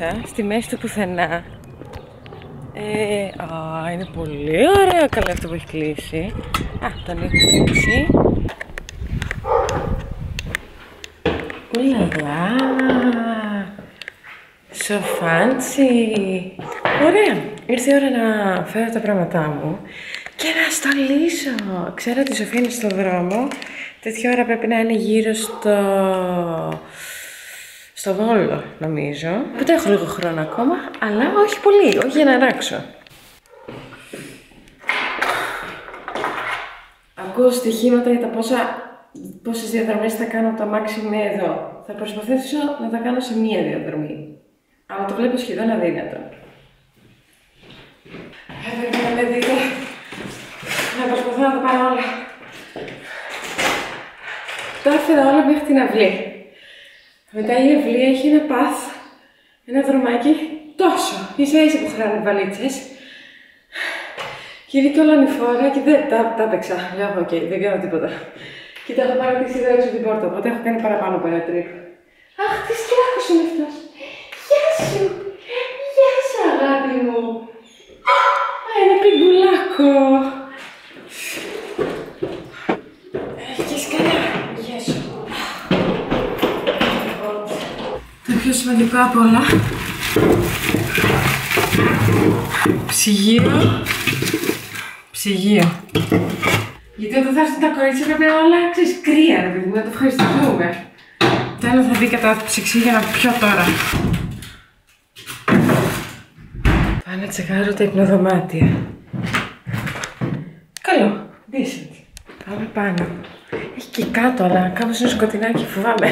έφτασα στη μέση του πουθενά. Ε, α, είναι πολύ ωραίο καλά αυτό που έχει κλείσει. Α, τον έχω κλείσει. Ουλαλά. So fancy. Ωραία. Ήρθε η ώρα να φέρω τα πράγματά μου και να στολίσω. Ξέρω ότι η Σοφία είναι στο δρόμο. Τέτοια ώρα πρέπει να είναι γύρω στο... στο Βόλο, νομίζω. Οπότε έχω λίγο χρόνο ακόμα, αλλά όχι πολύ, όχι για να ράξω. Ακούω στοιχήματα για τα πόσα, πόσες διαδρομές θα κάνω από το αμάξι με εδώ. Θα προσπαθήσω να τα κάνω σε μία διαδρομή. Αλλά το βλέπω σχεδόν αδύνατο. Έπρεπε να με δείτε. Να προσπαθώ να τα πάρω όλα. Τα έφερα όλα μέχρι την αυλή. Μετά η αυλή έχει ένα path, ένα δρομάκι Τόσο. Ίσα ίσα που χωράνε βαλίτσες. Και είδε και όλα ανηφόρα και δεν τα, τα έπαιξα. Λέω, οκ, δεν κάνω τίποτα. Και τα έχω παρατήσει εδώ έξω την πόρτα, οπότε έχω κάνει παραπάνω από ένα trip. Αχ, τι σκυλάκος είναι αυτός. Γεια σου. Γεια σου, αγάπη μου. Α, ένα πιγκουλάκο. Πιο σημαντικό απ' όλα. Ψυγείο. Ψυγείο. Γιατί όταν θα έρθουν τα κορίτσια πρέπει να όλα ξέρεις κρύα, ρε παιδί μου, να το ευχαριστηθούμε. Τέλος θα μπει κατά ψυξί για να πιω τώρα. Πάω να τσεκάρω τα υπνοδωμάτια. Καλό. Decent. Πάμε πάνω. Έχει και κάτω, αλλά κάπως είναι σκοτεινάκι, φοβάμαι.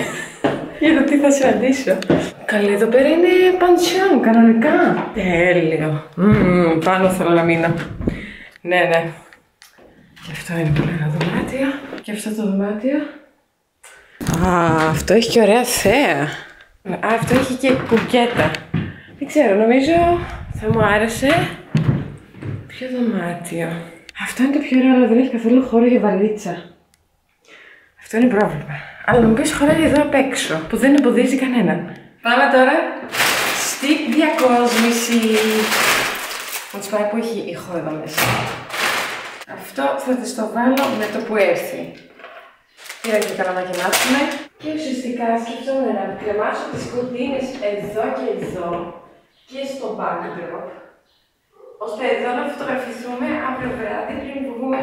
Για το τι θα συναντήσω. Καλή, εδώ πέρα είναι πανσιόν, κανονικά. Τέλειο. Μμμ, πάνω θέλω να μείνω. Ναι, ναι. Και αυτό είναι πολύ ένα δωμάτιο. Και αυτό το δωμάτιο. Α, αυτό έχει και ωραία θέα. Α, αυτό έχει και κουκέτα. Δεν ξέρω, νομίζω θα μου άρεσε. Ποιο δωμάτιο; Αυτό είναι το πιο ωραίο, αλλά δεν έχει καθόλου χώρο για βαλίτσα. Αυτό είναι πρόβλημα. Αλλά να μου πεις χωράει εδώ απ' έξω, που δεν εμποδίζει κανέναν. Πάμε τώρα στη διακόσμηση. Μου τις πάει που έχει ηχό εδώ μέσα. Αυτό θα τη το βάλω με το που έρθει. Πήρα και καλά να γεμάσουμε. Και ουσιαστικά σκεφτόμουν να κρεμάσω τις κουρτίνες εδώ και εδώ και στο backdrop ώστε εδώ να φωτογραφηθούμε αύριο βράδυ πριν βγούμε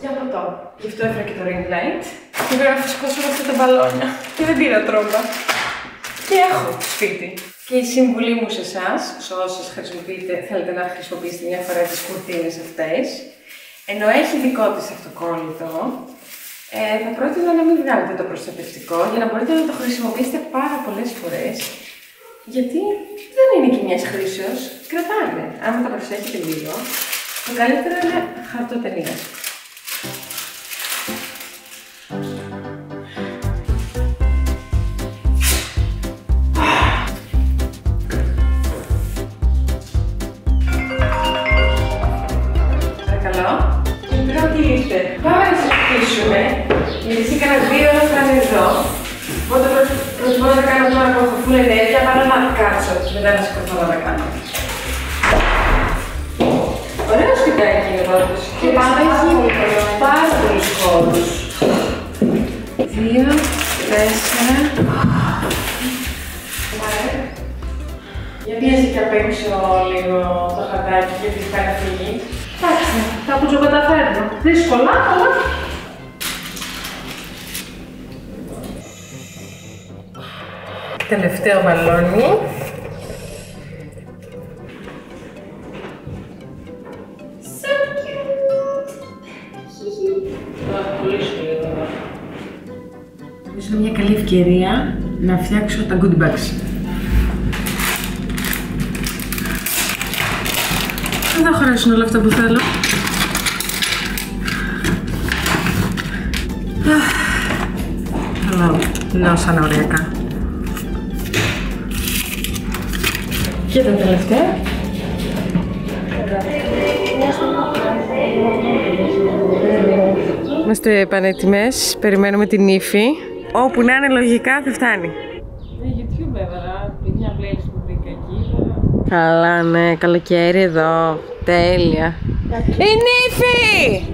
για ποτό. Γι' αυτό έφερα και το ring light. Και πρέπει να φουσκώσουμε αυτά τα μπαλόνια. Και δεν πήρα τρόμπα. Και έχω σπίτι. Και η συμβουλή μου σε εσάς, σε όσες χρησιμοποιείτε, θέλετε να χρησιμοποιήσετε μια φορά τις κουρτίνες αυτές, ενώ έχει δικό της αυτοκόλλητο, ε, θα πρότεινα να μην βγάλετε το προστατευτικό για να μπορείτε να το χρησιμοποιήσετε πάρα πολλές φορές γιατί δεν είναι και μιας χρήσεως, κρατάνε. Άμα τα προσέχετε λίγο, το καλύτερο είναι χαρτοτενία. Κάνω τώρα που έχω full ενέργεια παρά να κάτσω και μετά να σηκωθώ να τα κάνω. Ωραίο σπιτάκι είναι πάντως. Και πάνω έχει πάρα πολλούς χώρους. Δύο, τέσσερα. Για πιέζει και απ' έξω λίγο το χαρτάκι γιατί πάει να φύγει. Εντάξει, κάπου το καταφέρνω. Δύσκολα, αλλά Τελευταίο μπαλόνι. So cute. Νομίζω είναι μια καλή ευκαιρία να φτιάξω τα goodie bags. Δεν θα χωρέσουν όλα αυτά που θέλω. Αλλά λέω σαν ωριακά. Και τα τελευταία. Είμαστε πανέτοιμες, περιμένουμε την ύφη. Όπου να είναι λογικά θα φτάνει. YouTube έβαλα, μια playlist που βρήκα εκεί. Καλά, ναι, καλοκαίρι εδώ. Τέλεια. Η νύφη!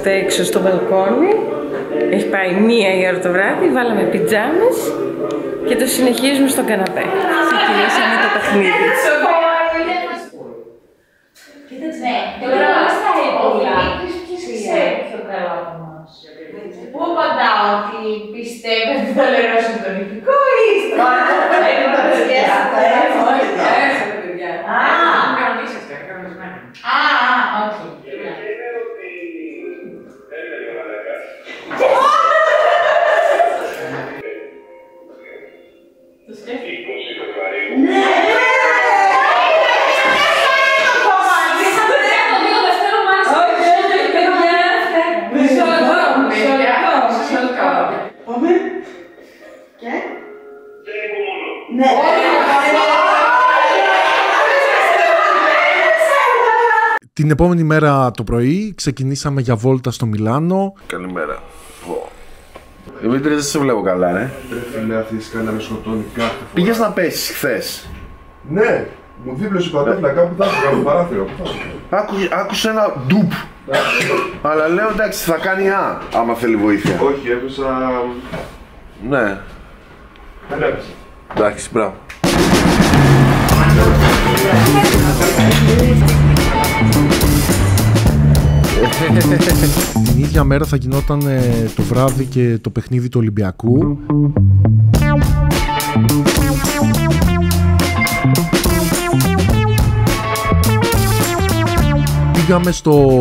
Είμαστε έξω στο μπαλκόνι, έχει πάει μία η ώρα το βράδυ, βάλαμε πιτζάμες και το συνεχίζουμε στο καναπέ. Ξεκινήσαμε το παιχνίδι. Την επόμενη μέρα το πρωί ξεκινήσαμε για βόλτα στο Μιλάνο. Καλημέρα. Δημήτρη, δεν σε βλέπω καλά, ρε. Ρε φίλε, αυτή η σκάλα με σκοτώνει κάθε φορά. Πήγες να πέσεις χθες. Ναι, μου δίπλωσε η πατέφυλα κάπου τα έφυγα από το παράθυρο. Πού θα έφυγα; Άκου, άκουσα ένα ντουπ. Αλλά λέω εντάξει, θα κάνει α, άμα θέλει βοήθεια. Όχι, έπεσα. Ναι, Δεν έπεσα. εντάξει, μπράβο. Την ίδια μέρα θα γινόταν ε, το βράδυ και το παιχνίδι του Ολυμπιακού. Πήγαμε στο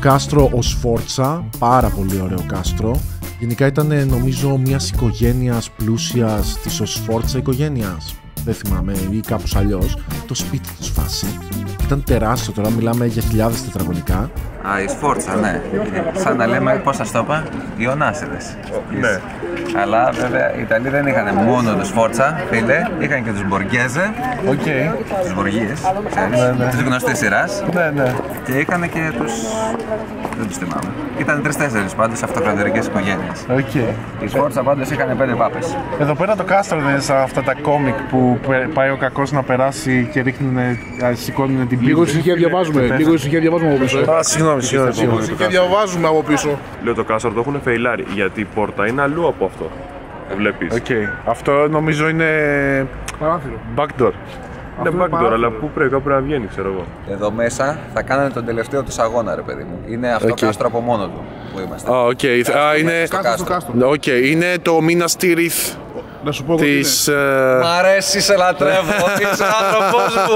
κάστρο Οσφόρτσα, πάρα πολύ ωραίο κάστρο. Γενικά ήταν ε, νομίζω μιας οικογένειας πλούσιας της Οσφόρτσα οικογένειας. Δεν θυμάμαι, ή κάπως αλλιώς. Το σπίτι τους φάση. Ήταν τεράστιο τώρα, μιλάμε για χιλιάδες τετραγωνικά. Α, η Σφόρτσα, ναι. Σαν να λέμε, πώς σας το είπα, οι Ωνάσηδες. Ναι. Αλλά βέβαια οι Ιταλοί δεν είχαν μόνο τους Σφόρτσα, φίλε, είχαν και τους Μποργέζε. Οκ. Τους Μποργίες, Ναι, ναι. της γνωστής σειράς. Ναι, ναι. Και είχαν και τους. Δεν τους θυμάμαι. Ήταν τρεις-τέσσερις πάντως αυτοκρατορικές οικογένειες. Οκ. Η Σφόρτσα πάντως είχαν πέντε πάπες. Εδώ πέρα το κάστρο δεν είναι σαν αυτά τα κόμικ που πε- πάει ο κακός να περάσει και ρίχνουν, σηκώνουν την πύλη. Λίγο ησυχία διαβάζουμε. Λίγο ησυχία διαβάζουμε από πίσω. ε. Α, συγγνώμη, συγγνώμη. συγγνώμη. Ησυχία διαβάζουμε από πίσω. Λέω το κάστρο το έχουν φεϊλάρει γιατί η πόρτα είναι αλλού από αυτό. Βλέπεις. Οκ. Αυτό νομίζω είναι Παράθυρο. Backdoor. Είναι είναι backdoor, παράθυρο. αλλά πού πρέπει, κάπου πρέπει να βγαίνει, ξέρω εγώ. Εδώ μέσα θα κάνανε τον τελευταίο του αγώνα, ρε παιδί μου. Είναι αυτό Οκ. κάστρο από μόνο του που είμαστε. Α, οκ. Α, είναι... Στο Κάστρο στο κάστρο. κάστρο. Οκ, είναι το Minas Tirith Να σου πω εγώ τι είναι. της... ε, Μ' αρέσει, σε λατρεύω. *laughs* Είσαι άνθρωπός μου.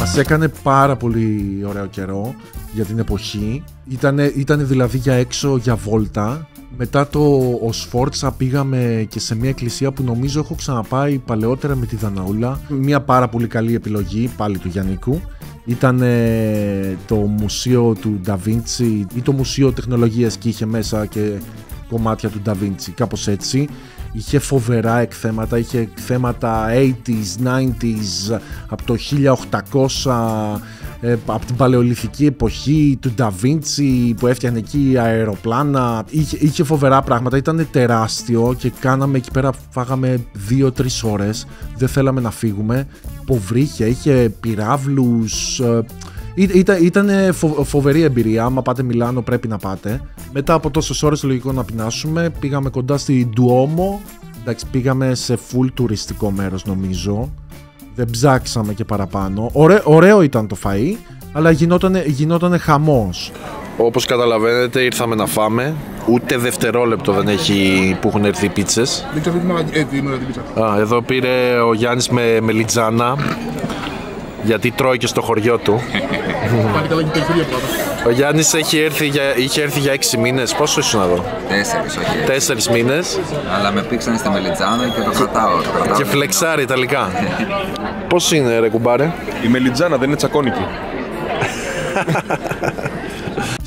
Μας έκανε πάρα πολύ ωραίο καιρό για την εποχή. Ήτανε, ήτανε δηλαδή για έξω για βόλτα. Μετά το Οσφόρτσα πήγαμε και σε μια εκκλησία που νομίζω έχω ξαναπάει παλαιότερα με τη Δαναούλα. Μια πάρα πολύ καλή επιλογή πάλι του Γιάννικου. Ήταν το μουσείο του Νταβίντσι ή το μουσείο τεχνολογίας και είχε μέσα και κομμάτια του Νταβίντσι, κάπως έτσι. Είχε φοβερά εκθέματα, είχε εκθέματα 80s, 90s, από το 1800, ε, από την παλαιολιθική εποχή του Νταβίντσι που έφτιαχνε εκεί αεροπλάνα. Είχε, είχε φοβερά πράγματα, ήταν τεράστιο και κάναμε εκεί πέρα, φάγαμε 2-3 ώρες, δεν θέλαμε να φύγουμε. Ποβρύχια, είχε πυράβλους, ε, Ή- Ήταν, ήταν φο- φοβερή εμπειρία. Άμα πάτε Μιλάνο, πρέπει να πάτε. Μετά από τόσες ώρες, λογικό να πεινάσουμε. Πήγαμε κοντά στη Ντουόμο. Εντάξει, πήγαμε σε full τουριστικό μέρος, νομίζω. Δεν ψάξαμε και παραπάνω. Ωραίο, ωραίο ήταν το φαΐ, αλλά γινότανε, γινότανε χαμός. Όπως καταλαβαίνετε ήρθαμε να φάμε. Ούτε δευτερόλεπτο δεν έχει που έχουν έρθει οι πίτσες. Δεν ξέρω τι είναι ε, τι είναι την πίτσα. Α, εδώ πήρε ο Γιάννης με μελιτζάνα. Γιατί τρώει και στο χωριό του. Πάλι καλά και περιφερεια πρώτα. Ο Γιάννης έχει έρθει για, είχε έρθει για 6 μήνες. Πόσο ήσουν εδώ; Τέσσερις, όχι. Τέσσερις μήνες. Αλλά με πήξανε στη Μελιτζάνα και το κρατάω. Το κρατάω Και φλεξάρει ιταλικά. Πώς είναι ρε κουμπάρε; Η μελιτζάνα δεν είναι τσακώνικη. *laughs*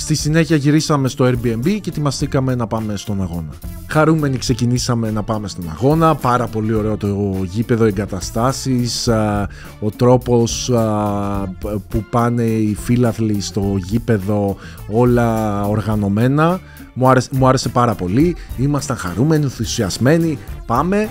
Στη συνέχεια γυρίσαμε στο Airbnb και ετοιμαστήκαμε να πάμε στον αγώνα. Χαρούμενοι ξεκινήσαμε να πάμε στον αγώνα, πάρα πολύ ωραίο το γήπεδο εγκαταστάσεις, α, ο τρόπος α, π- που πάνε οι φίλαθλοι στο γήπεδο, όλα οργανωμένα. Μου άρεσε, μου άρεσε πάρα πολύ, ήμασταν χαρούμενοι, ενθουσιασμένοι, πάμε.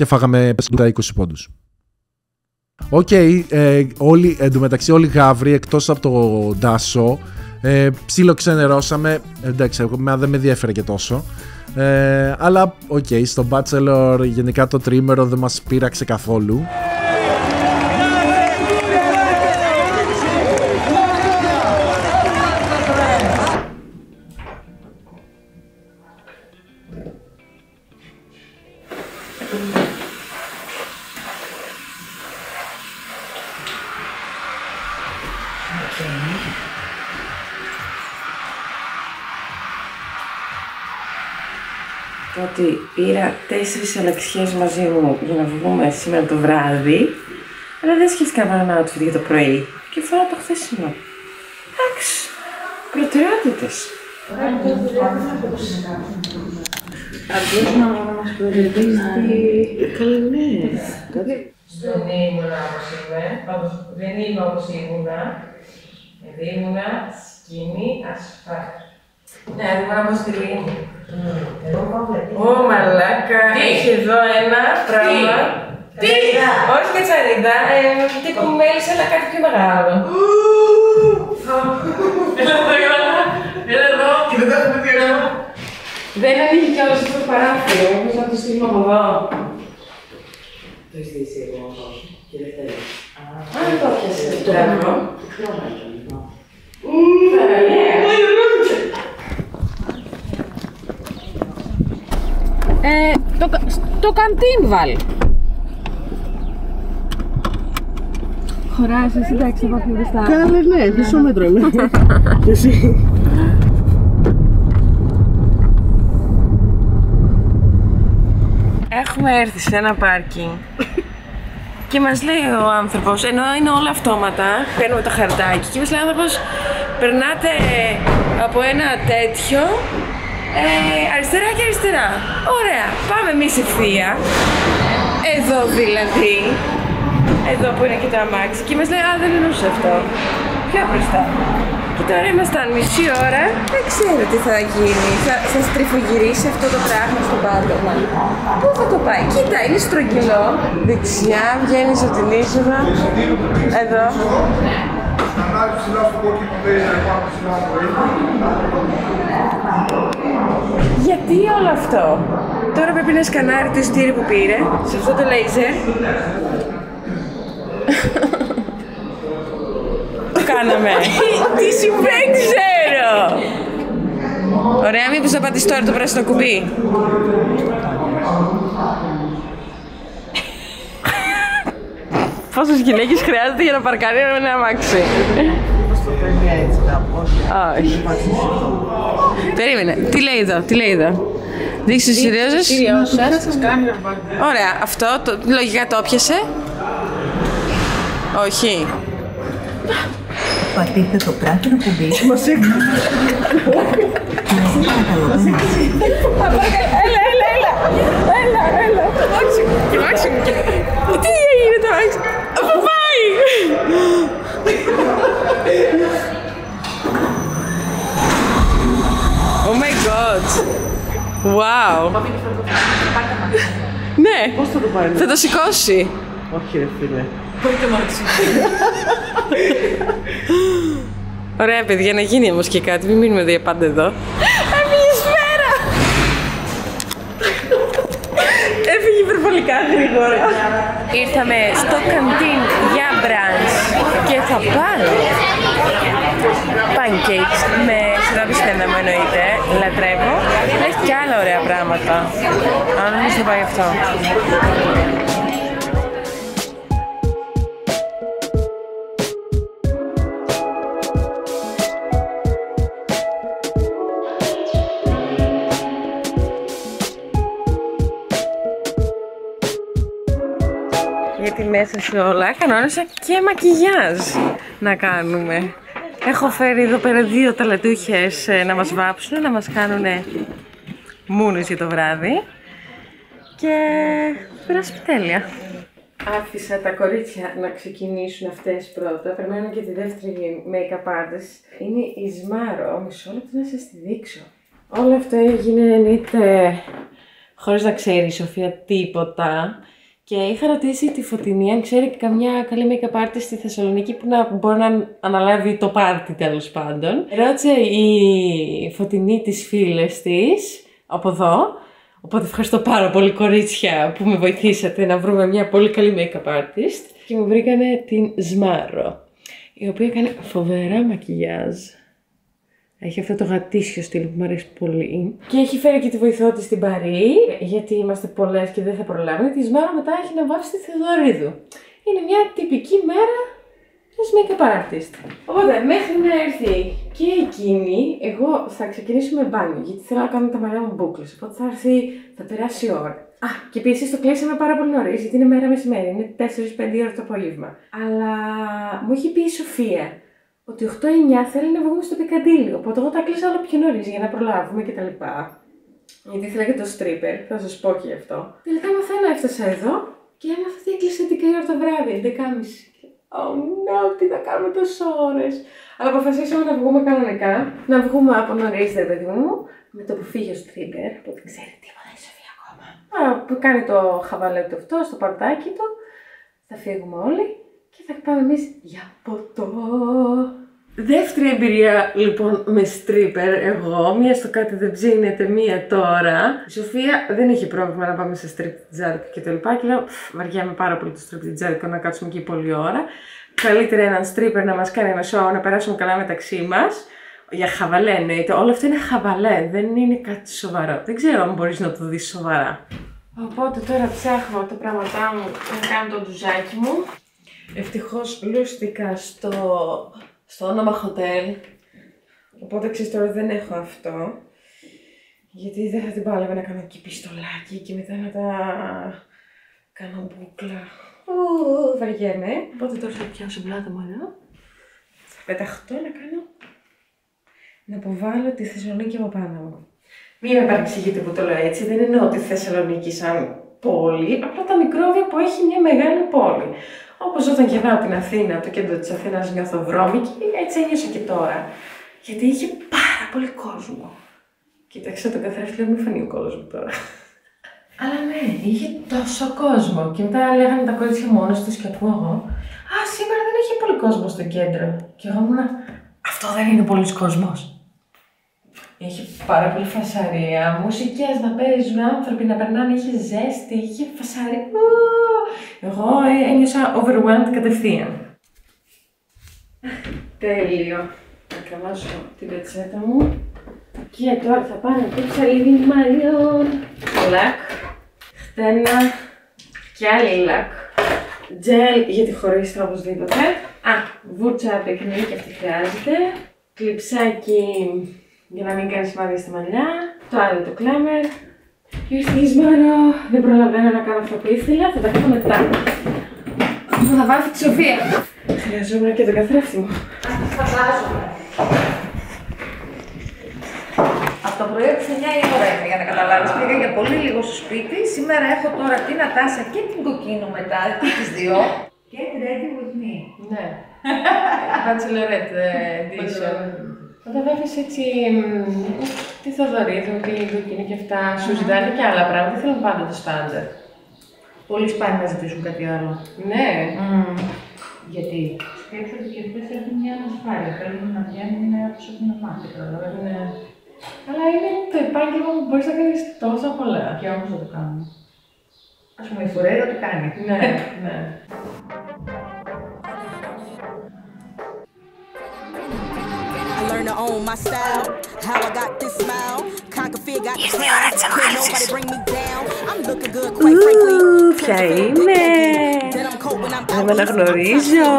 Και φάγαμε τα 20 πόντους. Οκ, ε, όλοι, εντωμεταξύ όλοι γάβροι εκτός από το Ντάσο ε, ψιλοξενερώσαμε, εντάξει, εμένα δεν με ενδιέφερε και τόσο. Ε, αλλά οκ, στο Bachelor γενικά το τρίμερο δεν μας πείραξε καθόλου. Ότι πήρα τέσσερις αλεξιές μαζί μου για να βγούμε σήμερα το βράδυ, αλλά δεν σκέφτηκα να ένα outfit για το πρωί και φοράω το χθεσινό. Εντάξει, προτεραιότητες. Αντί να μας προειδοποιήσει. Καλά, ναι. Δεν ήμουνα όπως είμαι, πάντως δεν είμαι όπως ήμουνα. Δηλαδή ήμουνα σκηνή ασφάλεια. Ναι, δεν ήμουνα όπως τη λίμνη. Ω μαλάκα, Τι; έχει εδώ ένα πράγμα. Τι; Όχι κατσαρίδα, ε, τύπου μέλισσα, αλλά κάτι πιο μεγάλο. Έλα εδώ, έλα εδώ. Έλα εδώ. Και δεν το έχουμε δει εδώ. Δεν ανοίγει κιόλας αυτό το παράθυρο, όπως να το στείλουμε από εδώ. Το έχεις δει εσύ εγώ και δεν θέλεις. Α, δεν το πιάσες το έργο. Ε, το, κα- το καντίν βάλ. Χωράς εσύ, εντάξει, θα πάω πιο μπροστά. Κάλε, ναι, μισό μέτρο είμαι. *laughs* Και εσύ. Έχουμε έρθει σε ένα πάρκινγκ και μας λέει ο άνθρωπος, ενώ είναι όλα αυτόματα, παίρνουμε το χαρτάκι και μας λέει ο άνθρωπος, περνάτε από ένα τέτοιο ε, αριστερά και αριστερά. Ωραία, πάμε εμείς ευθεία. Εδώ δηλαδή. Εδώ που είναι και το αμάξι. Και μας λέει, α, δεν εννοούσε αυτό. Πιο μπροστά. Και τώρα ήμασταν μισή ώρα, δεν ξέρω τι θα γίνει. Θα, θα στριφογυρίσει αυτό το πράγμα στο πάτωμα. Πού θα το πάει, κοίτα, είναι στρογγυλό. Δεξιά, βγαίνει από την είσοδο. Εδώ. Ανάβει ψηλά στο κόκκινο λέιζερ πάνω ψηλά από Γιατί όλο αυτό; Τώρα πρέπει να σκανάρει το ειστήριο που πήρε σε αυτό το λέιζερ. Το *laughs* κάναμε. Τι συμβαίνει, δεν ξέρω. Ωραία, μήπως θα πατήσει τώρα το πράσινο κουμπί; Πόσες γυναίκες χρειάζεται για να παρκάρει ένα αμάξι; Όχι. Περίμενε. Τι λέει εδώ, τι λέει εδώ. Δείξε τους Σιριώζες. σας κάνει να Ωραία, αυτό το, λογικά το πιασε. Όχι. Πατήστε το πράσινο κουμπί. Μας Έλα, έλα, έλα. Έλα, έλα. Το αμάξι μου. Το αμάξι μου. Τι έγινε το αμάξι. Πού πάει. Oh my god. Wow. Ναι. Πώς θα το πάρει. Θα το σηκώσει. Όχι ρε φίλε. Μπορεί το μάξι. Ωραία παιδιά, να γίνει όμως και κάτι. Μην μείνουμε εδώ για πάντα εδώ. Έφυγε σφαίρα! Έφυγε υπερβολικά γρήγορα. Ήρθαμε στο καντίν για μπραντς και θα πάρω pancakes με σιρόπι στέντα μου εννοείται. Λατρεύω. Αλλά Έχει και άλλα ωραία πράγματα. Αν νομίζω θα πάει αυτό. Γιατί μέσα σε όλα κανόνισα και μακιγιάζ να κάνουμε. Έχω φέρει εδώ πέρα δύο ταλαντούχες ε, να μας βάψουν, να μας κάνουν μούνες για το βράδυ. Και περάσουμε τέλεια. Άφησα τα κορίτσια να ξεκινήσουν αυτές πρώτα. Περιμένω και τη δεύτερη make-up artist. Είναι η Σμάρο. Μισό λεπτό να σας τη δείξω. Όλο αυτό έγινε εννοείται χωρίς να ξέρει η Σοφία τίποτα. Και είχα ρωτήσει τη Φωτεινή αν ξέρει καμιά καλή make-up artist στη Θεσσαλονίκη που να μπορεί να αναλάβει το πάρτι τέλος πάντων. Ρώτησε η Φωτεινή τις φίλες της από εδώ. Οπότε ευχαριστώ πάρα πολύ κορίτσια που με βοηθήσατε να βρούμε μια πολύ καλή make-up artist. Και μου βρήκανε την Σμάρο, η οποία κάνει φοβερά μακιγιάζ. Έχει αυτό το γατήσιο στυλ που μου αρέσει πολύ. Και έχει φέρει και τη βοηθό της στην Παρή, γιατί είμαστε πολλές και δεν θα προλάβουμε. Της Σμάρο μετά έχει να βάψει τη Θεοδωρίδου. Είναι μια τυπική μέρα ως make-up artist. Οπότε, μέχρι να έρθει και εκείνη, εγώ θα ξεκινήσω με μπάνιο, γιατί θέλω να κάνω τα μαλλιά μου μπούκλες, οπότε θα έρθει, θα περάσει η ώρα. Α, και επίσης το κλείσαμε πάρα πολύ νωρίς, γιατί είναι μέρα μεσημέρι, είναι 4-5 ώρα το απόγευμα. Αλλά μου έχει πει η Σοφία ότι 8-9 θέλει να βγούμε στο Πικαντήλιο, οπότε εγώ τα κλείσα όλο πιο νωρίς για να προλάβουμε κτλ. Γιατί ήθελα και το stripper, θα σας πω και γι' αυτό. Τελικά μαθαίνω, έφτασα εδώ και έμαθα ότι έκλεισε 11 η ώρα το βράδυ, 11.30. Oh no, τι θα κάνουμε τόσες ώρες. Αλλά αποφασίσαμε να βγούμε κανονικά. Να βγούμε από νωρίς, ρε παιδί μου, με το που φύγει ο stripper, που δεν ξέρει τίποτα η Σοφία ακόμα. Α, που κάνει το χαβαλέ του αυτό στο παρτάκι του. Θα φύγουμε όλοι και θα πάμε εμείς για ποτό. Δεύτερη εμπειρία λοιπόν με stripper εγώ, μία στο κάτι δεν ψήνεται, μία τώρα. Η Σοφία δεν είχε πρόβλημα να πάμε σε strip τζάρκο και το λοιπά και λέω «Φ, βαριέμαι πάρα πολύ το strip τζάρκο να κάτσουμε εκεί πολλή ώρα. Καλύτερα έναν stripper να μας κάνει ένα show, να περάσουμε καλά μεταξύ μας. Για χαβαλέ εννοείται, όλο αυτό είναι χαβαλέ, δεν είναι κάτι σοβαρό. Δεν ξέρω αν μπορείς να το δεις σοβαρά. Οπότε τώρα ψάχνω τα πράγματά μου να κάνω το ντουζάκι μου. Ευτυχώς λούστηκα στο, στο όνομα hotel. Οπότε ξέρεις τώρα δεν έχω αυτό. Γιατί δεν θα την πάλευα να κάνω εκεί πιστολάκι και μετά να τα κάνω μπουκλα. Ου, βαριέμαι. Οπότε τώρα θα πιάσω πλάτα μου εδώ. Θα πεταχτώ να κάνω... Να αποβάλω τη Θεσσαλονίκη από πάνω μου. Μην με παρεξηγείτε που το λέω έτσι, δεν εννοώ τη Θεσσαλονίκη σαν πόλη, απλά τα μικρόβια που έχει μια μεγάλη πόλη. Όπως όταν γυρνάω την Αθήνα, από το κέντρο της Αθήνας, νιώθω βρώμικη, έτσι ένιωσα και τώρα. Γιατί είχε πάρα πολύ κόσμο. Κοίταξε το καθρέφτη, λέω, μην φανεί ο κόσμο τώρα. Αλλά ναι, είχε τόσο κόσμο. Και μετά λέγανε τα κορίτσια μόνος τους και ακούω εγώ. Α, σήμερα δεν έχει πολύ κόσμο στο κέντρο. Και εγώ ήμουν. Αυτό δεν είναι πολλή κόσμος. Είχε πάρα πολύ φασαρία, μουσικές να παίζουν, άνθρωποι να περνάνε, είχε ζέστη, είχε φασαρία. Ου! Εγώ ε, ένιωσα overwhelmed κατευθείαν. Τέλειο. Θα καλάσω την πετσέτα μου. Και τώρα θα πάρω το ψαλίδι μαλλιών. Λακ. Χτένα. Και άλλη λακ. Τζελ για τη χωρίστρα οπωσδήποτε. Α, βούρτσα πυκνή και αυτή χρειάζεται. Κλειψάκι για να μην κάνει σημάδια στη μαλλιά. Το άλλο το κλάμερ. Ήρθισμένο. Δεν προλαβαίνω να κάνω αυτό που ήθελα. Θα τα κάνω μετά. Αυτό θα βάλω τη Σοφία. Χρειαζόμουν και τον καθρέφτη μου. Φαντάζομαι. Από το πρωί από τις 9 η ώρα είναι για να καταλάβεις. Πήγα για πολύ λίγο στο σπίτι. Σήμερα έχω τώρα την Νατάσα και την Κοκκίνο μετά, και τις δύο. Και την Ready with me. Ναι. *laughs* Bachelorette edition. Όταν βάζεις έτσι μ, τη Θοδωρίδου, τη Κοκκίνη και αυτά, σου ζητάνε και άλλα πράγματα. Δεν θέλουν πάντα το στάνταρ; Πολύ σπάνια να ζητήσουν κάτι άλλο. Ναι. Γιατί; Σκέψω ότι και αυτές έχουν μια ασφάλεια. Θέλουν να βγαίνουν από όσο έχουν μάθει. καταλαβαίνεις. Ναι. Αλλά είναι το επάγγελμα που μπορείς να κάνεις τόσα πολλά. Και όμως θα το κάνουν. Ας πούμε, η Φουρέιρα το κάνει. Ναι, ναι. I learned to own my style. How I got this smile. Conquer fear, got the crown. Can't nobody bring me down. I'm looking good, quite frankly. Ποια είμαι! Δεν με αναγνωρίζω!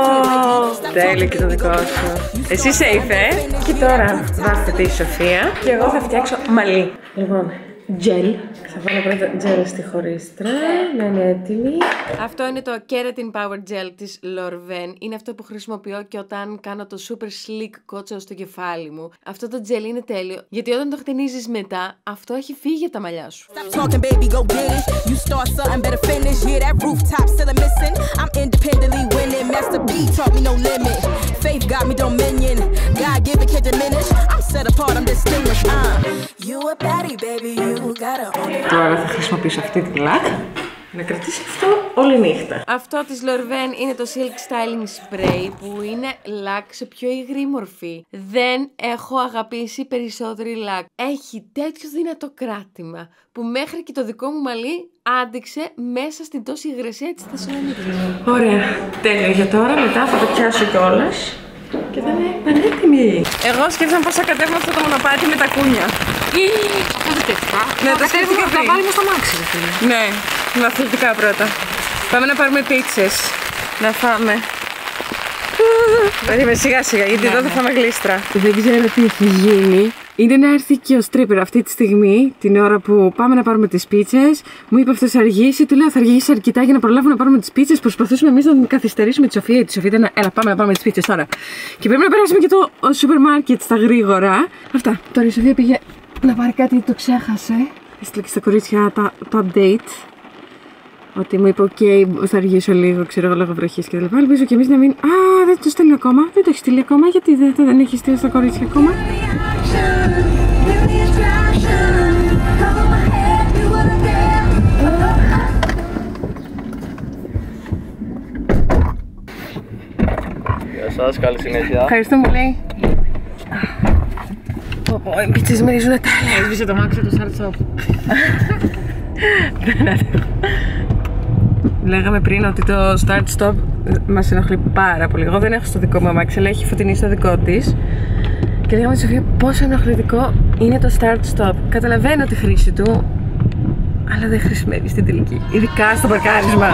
Τέλειο και το δικό σου. Εσύ safe, ε! Και τώρα βάφεται η Σοφία και εγώ θα φτιάξω μαλλί. Λοιπόν, Τζελ. Θα βάλω πρώτα τζελ στη χωρίστρα, να είναι έτοιμη. Αυτό είναι το Keratin Power Gel της Lorven. Είναι αυτό που χρησιμοποιώ και όταν κάνω το super slick κότσο στο κεφάλι μου. Αυτό το τζελ είναι τέλειο, γιατί όταν το χτενίζεις μετά, αυτό έχει φύγει τα μαλλιά σου. Τώρα θα χρησιμοποιήσω αυτή τη λακ. Να κρατήσει αυτό όλη νύχτα. Αυτό της Lorven είναι το Silk Styling Spray που είναι λακ σε πιο υγρή μορφή. Δεν έχω αγαπήσει περισσότερη λακ. Έχει τέτοιο δυνατό κράτημα που μέχρι και το δικό μου μαλλί άντεξε μέσα στην τόση υγρασία της Θεσσαλονίκης. Ωραία. Τέλειο για τώρα. Μετά θα το πιάσω κιόλας. Και θα είναι πανέτοιμη. Εγώ σκέφτομαι πώς θα κατέβουμε αυτό το μονοπάτι με τα κούνια. Ή... Ναι, το σκέφτηκα Να βάλουμε στο μάξι, ρε φίλε. ναι, με αθλητικά πρώτα. Πάμε να πάρουμε πίτσες. Να φάμε. Περίμενε σιγά σιγά, γιατί εδώ δεν θα με γλίστρα. Δεν ξέρω τι έχει γίνει. Είναι να έρθει και ο stripper αυτή τη στιγμή, την ώρα που πάμε να πάρουμε τις πίτσες. Μου είπε αυτός θα αργήσει. Του λέω θα αργήσει αρκετά για να προλάβουμε να πάρουμε τις πίτσες. Προσπαθούσαμε εμείς να την καθυστερήσουμε τη Σοφία. Τη Σοφία ήταν, έλα πάμε να πάρουμε τις πίτσες τώρα. Και πρέπει να περάσουμε και το σούπερ μάρκετ στα γρήγορα. Αυτά. Τώρα η Σοφία πήγε να πάρει κάτι, το ξέχασε. Έστειλε και στα κορίτσια τα- το update. Ότι μου είπε, OK, θα αργήσω λίγο, ξέρω εγώ, λόγω βροχής και τα λοιπά. Ελπίζω και εμείς να μην. Α, δεν το στέλνει ακόμα. Δεν το έχεις στείλει ακόμα. Γιατί δεν, δεν έχει στείλει στα κορίτσια ακόμα. Γεια σας, καλή συνέχεια. Ευχαριστώ, μου λέει. Πω, πω, οι πίτσες μυρίζουν τέλεια. Έσβησε το μάξι του Start Stop. Δεν αντέχω. Λέγαμε πριν ότι το start stop μας ενοχλεί πάρα πολύ. Εγώ δεν έχω στο δικό μου αμάξι, αλλά έχει φωτεινή στο δικό της. Και λέγαμε στη Σοφία πόσο ενοχλητικό είναι το start stop. Καταλαβαίνω τη χρήση του, αλλά δεν χρησιμεύει στην τελική. Ειδικά στο παρκάρισμα.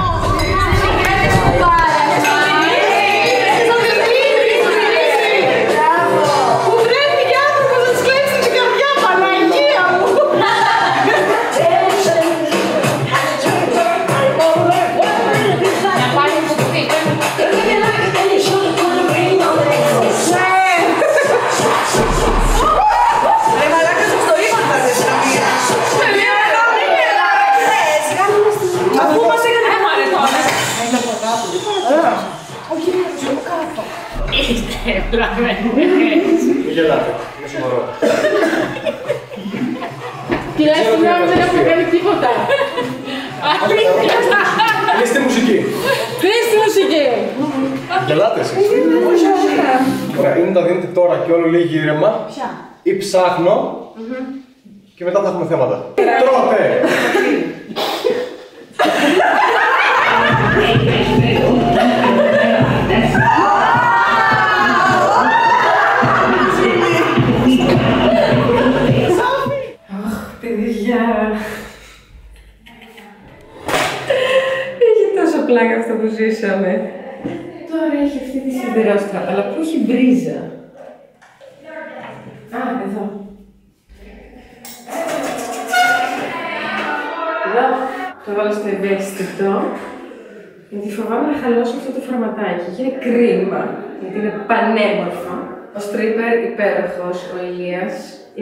Μην γελάτε, είναι σοβαρό. Κυρία, συγγνώμη, δεν έχουμε κάνει τίποτα. Αλήθεια. Κλείστε μουσική. Κλείστε τη μουσική. Γελάτε εσείς. Ωραία, είναι τα δίνετε τώρα και όλο λίγη ήρεμα. Ποια; Ή ψάχνω και μετά θα έχουμε θέματα. Τρώτε! *laughs* πλάκα αυτό που ζήσαμε. Τώρα έχει αυτή τη σιδερόστρα, αλλά που έχει μπρίζα; Α, εδώ. Εδώ το βάλω στο ευαίσθητο. Γιατί φοβάμαι να χαλώσω αυτό το φορματάκι. Και είναι κρίμα, γιατί είναι πανέμορφο. Ο στρίπερ υπέροχος, ο Ηλίας,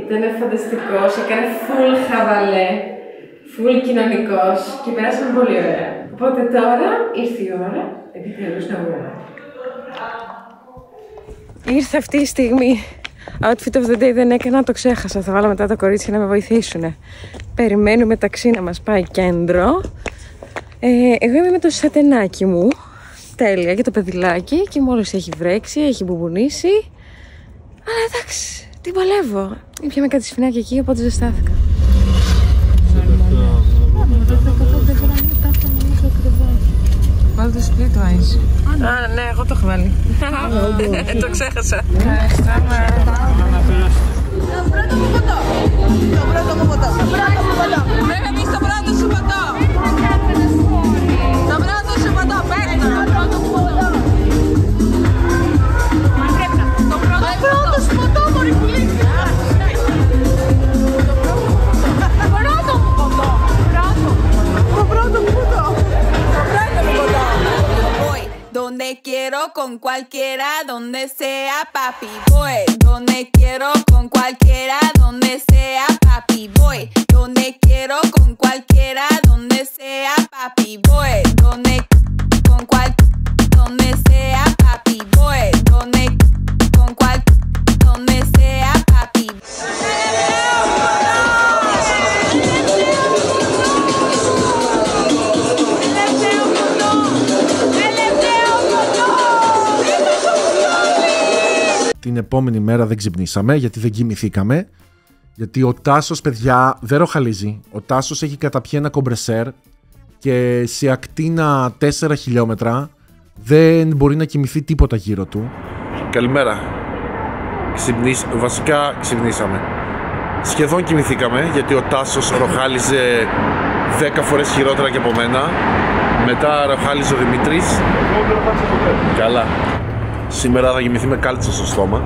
ήταν φανταστικός, έκανε full χαβαλέ, full κοινωνικός και περάσαμε πολύ ωραία. Οπότε τώρα ήρθε η ώρα, επιτέλους να βγούμε. Ήρθε αυτή η στιγμή. Outfit of the day δεν έκανα, το ξέχασα. Θα βάλω μετά τα κορίτσια να με βοηθήσουν. Περιμένουμε ταξί να μας πάει κέντρο. Ε, εγώ είμαι με το σατενάκι μου. Τέλεια και το παιδιλάκι και μόλις έχει βρέξει, έχει μπουμπουνίσει. Αλλά εντάξει, την παλεύω. Ήπιαμε κάτι σφινάκι εκεί, οπότε ζεστάθηκα. Βάλω το σπίτι του Άις. Α, ναι, εγώ το έχω βάλει. το ξέχασα. Το πρώτο μου donde quiero con cualquiera, donde sea papi. Voy donde quiero con cualquiera, donde sea papi. Voy donde quiero con cualquiera, donde sea papi. Voy donde con cual donde sea papi. Voy donde con cual donde sea Την επόμενη μέρα δεν ξυπνήσαμε γιατί δεν κοιμηθήκαμε. Γιατί ο Τάσος, παιδιά, δεν ροχαλίζει. Ο Τάσος έχει καταπιεί ένα κομπρεσέρ και σε ακτίνα 4 χιλιόμετρα δεν μπορεί να κοιμηθεί τίποτα γύρω του. Καλημέρα. Ξυπνήσ... Βασικά ξυπνήσαμε. Σχεδόν κοιμηθήκαμε γιατί ο Τάσος ροχάλιζε 10 φορές χειρότερα και από μένα. Μετά ροχάλιζε ο Δημήτρης. Καλά. Σήμερα θα κοιμηθεί με κάλτσα στο στόμα.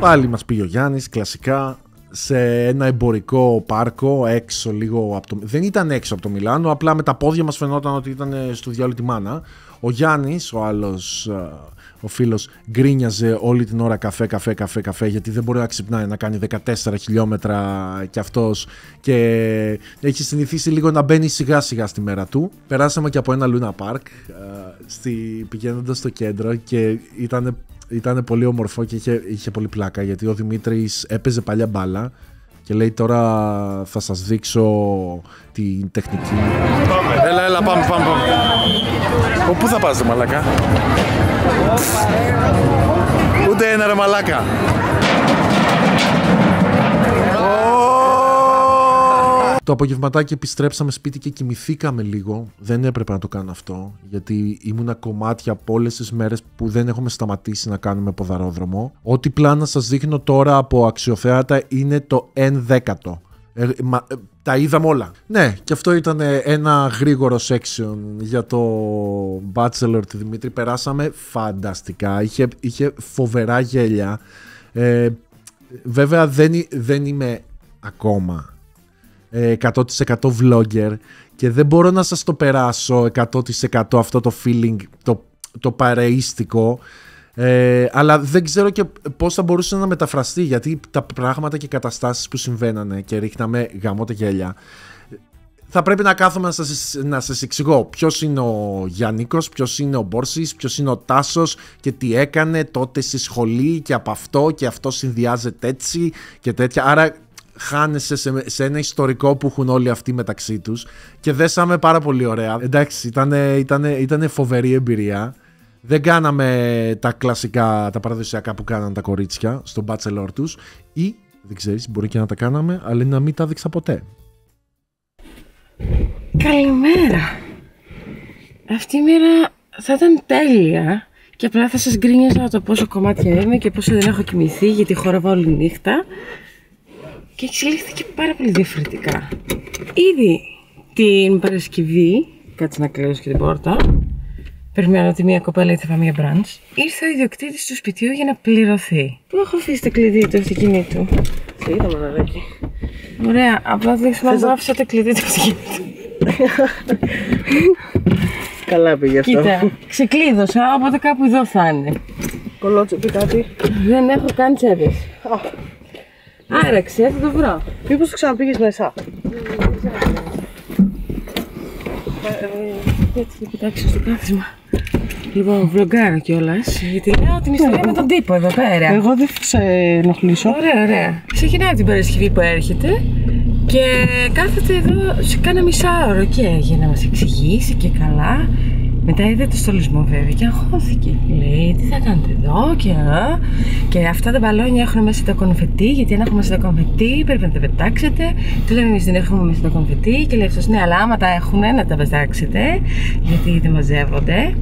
Πάλι μας πήγε ο Γιάννης, κλασικά, σε ένα εμπορικό πάρκο έξω λίγο από το... Δεν ήταν έξω από το Μιλάνο, απλά με τα πόδια μας φαινόταν ότι ήταν στο διάλογο τη μάνα. Ο Γιάννης, ο άλλος, α, ο φίλος, γκρίνιαζε όλη την ώρα καφέ, καφέ, καφέ, καφέ, γιατί δεν μπορεί να ξυπνάει να κάνει 14 χιλιόμετρα κι αυτός και έχει συνηθίσει λίγο να μπαίνει σιγά σιγά στη μέρα του. Περάσαμε και από ένα Luna Park, α, στη, πηγαίνοντας στο κέντρο και ήταν ήταν πολύ όμορφο και είχε, είχε πολύ πλάκα γιατί ο Δημήτρης έπαιζε παλιά μπάλα και λέει τώρα θα σας δείξω την τεχνική. Έλα, έλα, πάμε, πάμε, πάμε. Ω, πού θα πας, ρε μαλάκα; Ούτε ένα ρε μαλάκα. Το απογευματάκι επιστρέψαμε σπίτι και κοιμηθήκαμε λίγο. Δεν έπρεπε να το κάνω αυτό, γιατί ήμουνα κομμάτια από όλες τις μέρες που δεν έχουμε σταματήσει να κάνουμε ποδαρόδρομο. Ό,τι πλάνα σας δείχνω τώρα από αξιοθέατα είναι το 1 δέκατο. Ε, μα, ε, τα είδαμε όλα. Ναι, και αυτό ήταν ένα γρήγορο section για το Bachelor του Δημήτρη. Περάσαμε φανταστικά. Είχε, είχε φοβερά γέλια. Ε, βέβαια δεν, δεν είμαι ακόμα ε, 100% vlogger και δεν μπορώ να σας το περάσω 100% αυτό το feeling, το, το παρεΐστικο ε, αλλά δεν ξέρω και πώς θα μπορούσε να μεταφραστεί γιατί τα πράγματα και οι καταστάσεις που συμβαίνανε και ρίχναμε γαμώτα γέλια θα πρέπει να κάθομαι να σας, να σας εξηγώ ποιος είναι ο Γιάννικος, ποιος είναι ο Μπόρσης, ποιος είναι ο Τάσος και τι έκανε τότε στη σχολή και από αυτό και αυτό συνδυάζεται έτσι και τέτοια. Άρα χάνεσαι σε, σε ένα ιστορικό που έχουν όλοι αυτοί μεταξύ τους και δέσαμε πάρα πολύ ωραία. Εντάξει, ήταν ήτανε, ήτανε φοβερή εμπειρία. Δεν κάναμε τα κλασικά, τα παραδοσιακά που κάναν τα κορίτσια στον bachelor τους ή, δεν ξέρεις, μπορεί και να τα κάναμε, αλλά να μην τα δείξα ποτέ. Καλημέρα. Αυτή η μέρα θα ήταν τέλεια και απλά θα σας γκρίνιαζα το πόσο κομμάτια είμαι και πόσο δεν έχω κοιμηθεί γιατί χόρευα όλη νύχτα και εξελίχθηκε πάρα πολύ διαφορετικά. Ήδη την Παρασκευή, κάτσε να κλείσω και την πόρτα, περιμένω ότι μια κοπέλα ήρθε να μια μπραντς, ήρθε ο ιδιοκτήτης του σπιτιού για να πληρωθεί. Πού έχω αφήσει το κλειδί του αυτοκινήτου; Σε είδα μαναδάκι. Ωραία, απλά δεν θυμάμαι που άφησα το κλειδί του αυτοκινήτου. *laughs* Καλά πήγε αυτό. Κοίτα, ξεκλείδωσα, οπότε κάπου εδώ θα είναι. Κολότσεπη κάτι. Δεν έχω καν τσέπες. Άραξε, θα το βρω. Μήπως το ξαναπήγες μέσα. Έτσι θα κοιτάξω στο κάθισμα. Λοιπόν, βλογκάρω κιόλας. Γιατί λέω την ιστορία με τον τύπο εδώ πέρα. Εγώ δεν θα σε ενοχλήσω. Ωραία, ωραία. Ξεκινάει την Παρασκευή που έρχεται και κάθεται εδώ σε κάνα μισάωρο και για να μας εξηγήσει και καλά. Μετά είδε το στολισμό βέβαια και αγχώθηκε. Λέει, τι θα κάνετε εδώ και α, και αυτά τα μπαλόνια έχουν μέσα τα κονφετί, γιατί αν έχουμε μέσα τα κονφετί πρέπει να τα πετάξετε. Του λέμε εμείς δεν έχουμε μέσα τα κονφετί και λέει αυτός ναι, αλλά άμα τα έχουν να τα πετάξετε, γιατί δεν μαζεύονται.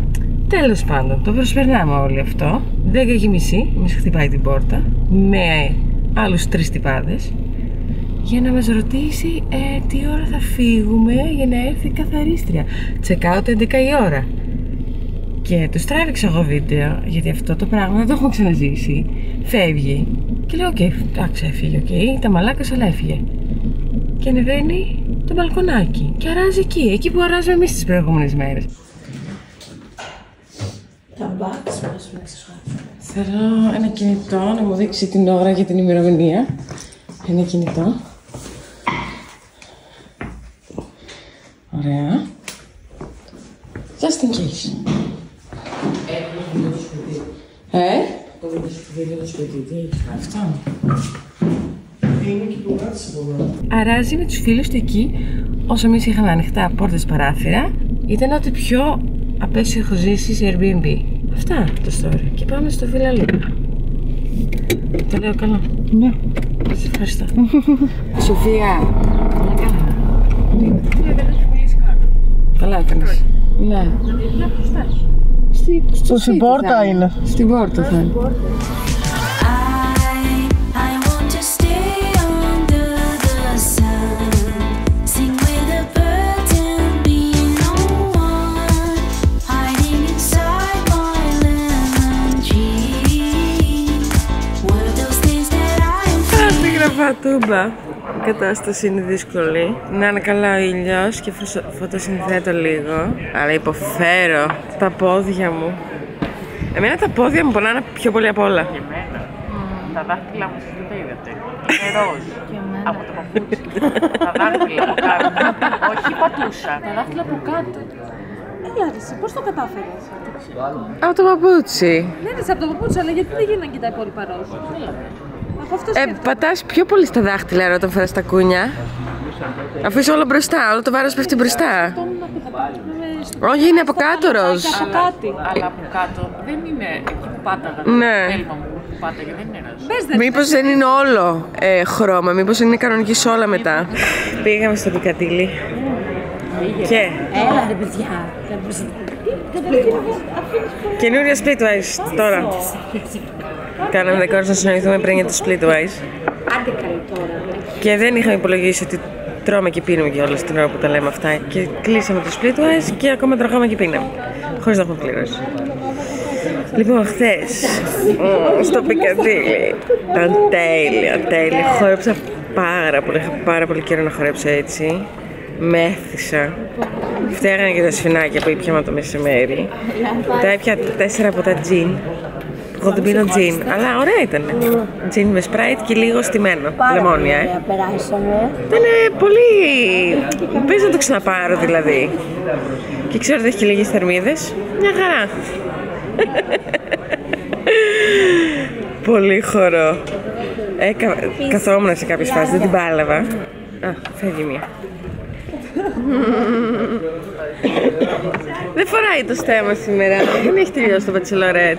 Τέλος πάντων, το προσπερνάμε όλοι αυτό. 10 και μισή, μας χτυπάει την πόρτα με άλλους τρεις τυπάδες για να μας ρωτήσει ε, τι ώρα θα φύγουμε για να έρθει η καθαρίστρια. Check out 11 η ώρα. Και του τράβηξα εγώ βίντεο, γιατί αυτό το πράγμα δεν το έχουμε ξαναζήσει. Φεύγει. Και λέω: Οκ, εντάξει, έφυγε, οκ, τα μαλάκα, αλλά έφυγε. Και ανεβαίνει το μπαλκονάκι. Και αράζει εκεί, εκεί που αράζουμε εμείς τις προηγούμενες μέρες. Τα μπάτς μας μέσα στο Θέλω ένα κινητό να μου δείξει την ώρα για την ημερομηνία. Ένα κινητό. Ωραία. Just in case. Ε; Το βίντεο σου βίντεο στο σπίτι, τι έχεις κάνει. Αυτό. Είναι και που κράτησε από εδώ. Αράζει με τους φίλους του εκεί, όσο εμείς είχαμε ανοιχτά πόρτες παράθυρα, ήταν ό,τι πιο απέσιο έχω ζήσει σε Airbnb. Αυτά το story. Και πάμε στο Villa Lupa. Το λέω καλά. Ναι. Σε ευχαριστώ. *laughs* Σοφία. Καλά έκανες. Ναι. Στη, στο στην πόρτα είναι. Στην πόρτα θα είναι. Tatuba want to stay under the sun, sing with the birds and be no one, hiding inside my lemon tree. τούμπα. Η κατάσταση είναι δύσκολη. Να είναι καλά ο ήλιος και φωσο- φωτοσυνθέτω λίγο. Αλλά υποφέρω τα πόδια μου. Εμένα τα πόδια μου πονάνε πιο πολύ απ' όλα. Τα δάχτυλα μου εσείς δεν τα είδατε. *laughs* Είναι ροζ. Από το παπούτσι. Τα δάχτυλα από κάτω. Όχι πατούσα. Τα δάχτυλα από κάτω. Έλα ρε, εσύ, πώς το κατάφερες; Από το παπούτσι. Ναι, ρε, από το παπούτσι, αλλά γιατί δεν γίνανε και τα υπόλοιπα ροζ; Από αυτό Ε, πατάς πιο πολύ στα δάχτυλα ρε, όταν φοράς τα κούνια. Αφού είσαι όλο μπροστά, όλο το βάρος πέφτει μπροστά. Όχι, είναι από κάτω ροζ. Από κάτι. Αλλά από κάτω δεν είναι εκεί που πάταγα. Ναι. Το έλμα μου που πάταγε δεν είναι ροζ. Μήπως δεν είναι όλο ε, χρώμα, μήπως είναι κανονική σόλα μετά. Πήγαμε στο Πικατήλι. Και; Έλα ρε παιδιά. καινούρια Splitwise τώρα. Κάναμε δεκόρες να συνοηθούμε πριν για το Splitwise. Άντε καλή τώρα. Και δεν είχαμε υπολογίσει ότι τρώμε και πίνουμε κιόλα την ώρα που τα λέμε αυτά. Και κλείσαμε το Splitwise και ακόμα τρώγαμε και πίναμε. Χωρίς να έχουμε πληρώσει. Λοιπόν, χθες στο Πικαντήλι ήταν τέλεια, τέλεια. Χόρεψα πάρα πολύ. Είχα πάρα πολύ καιρό να χορέψω έτσι. Μέθησα. Φταίγανε και τα σφινάκια που ήπιαμε το μεσημέρι. Τα έπια τέσσερα ποτά τζιν. Εγώ δεν πίνω τζιν, αλλά ωραία ήταν. Τζιν με σπράιτ και λίγο στημένο. Λεμόνια, ε. Ωραία, περάσαμε. Ήταν πολύ. Πες να το ξαναπάρω δηλαδή. Και ξέρω ότι έχει και λίγες θερμίδες. Μια χαρά. *laughs* πολύ χορό. Έκα... Καθόμουν σε κάποιες φάσεις, δεν την πάλευα. Α, φεύγει μία. Δεν φοράει το στέμα σήμερα. Δεν έχει τελειώσει το μπατσελορέτ.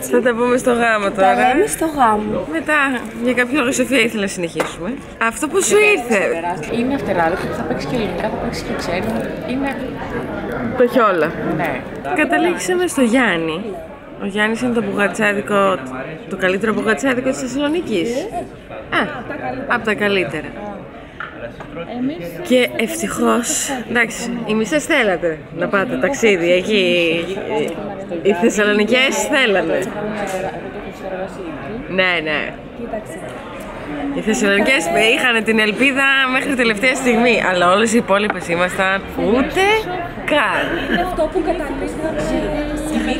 Θα τα πούμε στο γάμο τώρα. Τα λέμε στο γάμο. Μετά, για κάποιο λόγο η Σοφία ήθελε να συνεχίσουμε. Αυτό που σου ήρθε. Είναι αυτεράδικο που θα παίξεις και ελληνικά, θα παίξεις και ξένο. Είναι. Το έχει όλα. Ναι. Καταλήξαμε στο Γιάννη. Ο Γιάννης είναι το μπουγατσάδικο, το καλύτερο μπουγατσάδικο της Θεσσαλονίκης. Α, από τα καλύτερα. Και ευτυχώς, εντάξει, οι μισές θέλατε να πάτε ταξίδι εκεί. Οι Θεσσαλονικέ θέλανε. Ναι, ναι. Οι Θεσσαλονικέ είχαν την ελπίδα μέχρι τελευταία στιγμή, αλλά όλες οι υπόλοιπες ήμασταν ούτε καν. Είναι αυτό που καταλήξαμε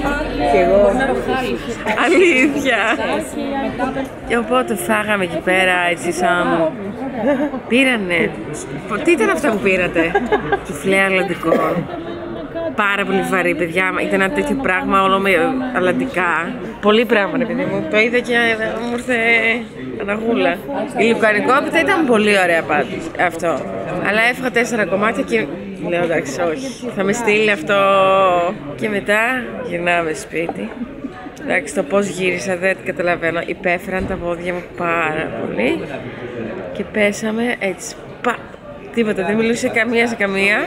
Κι εγώ. Αλήθεια. Και οπότε φάγαμε εκεί πέρα έτσι σαν... Πήρανε... Τι ήταν αυτά που πήρατε; Σουφλέ αλλαντικό. Πάρα πολύ βαρύ, παιδιά. Ήταν ένα τέτοιο πράγμα όλο με αλλαντικά. Πολύ πράγμα, ρε παιδί μου. Το είδα και μου ήρθε αναγούλα. Η λουκανικόπιτα ήταν πολύ ωραία πάντως, αυτό. Αλλά έφαγα τέσσερα κομμάτια και λέω εντάξει, όχι. Θα με στείλει αυτό. Και μετά γυρνάμε σπίτι. Εντάξει, το πώς γύρισα δεν καταλαβαίνω. Υπέφεραν τα πόδια μου πάρα πολύ. Και πέσαμε έτσι. Πα! Τίποτα, δεν μιλούσε καμία σε καμία.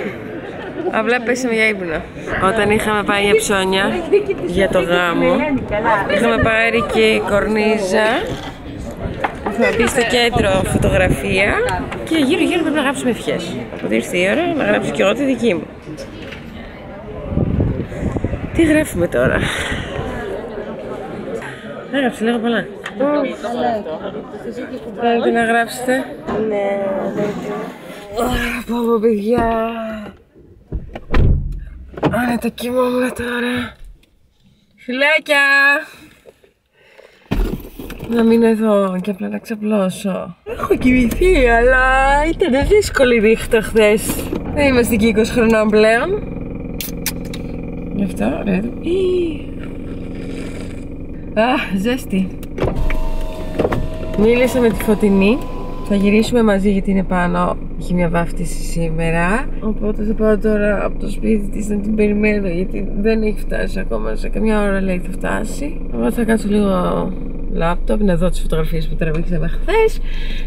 Απλά πέσαμε για ύπνο. Όταν είχαμε πάει για ψώνια για το γάμο, είχαμε πάρει και κορνίζα. Είχαμε μπει στο κέντρο φωτογραφία και γύρω γύρω πρέπει να γράψουμε ευχές. Οπότε ήρθε η ώρα να γράψω και εγώ τη δική μου. Τι γράφουμε τώρα; Έγραψε λίγο πολλά. Θέλετε να γράψετε. Ναι, Πω πω παιδιά. Άρα τα κοιμόμουν τώρα. Φιλάκια! Να μείνω εδώ και απλά να ξαπλώσω. Έχω κοιμηθεί, αλλά ήταν δύσκολη νύχτα χθες. Δεν είμαστε και 20 χρονών πλέον. Γι' αυτό, ρε. Ή. Α, ζέστη. Μίλησα με τη Φωτεινή. Θα γυρίσουμε μαζί γιατί είναι πάνω. Έχει μια βάφτιση σήμερα. Οπότε θα πάω τώρα από το σπίτι της να την περιμένω γιατί δεν έχει φτάσει ακόμα. Σε καμιά ώρα λέει θα φτάσει. Εγώ θα κάτσω λίγο λάπτοπ να δω τις φωτογραφίες που τραβήξαμε χθες.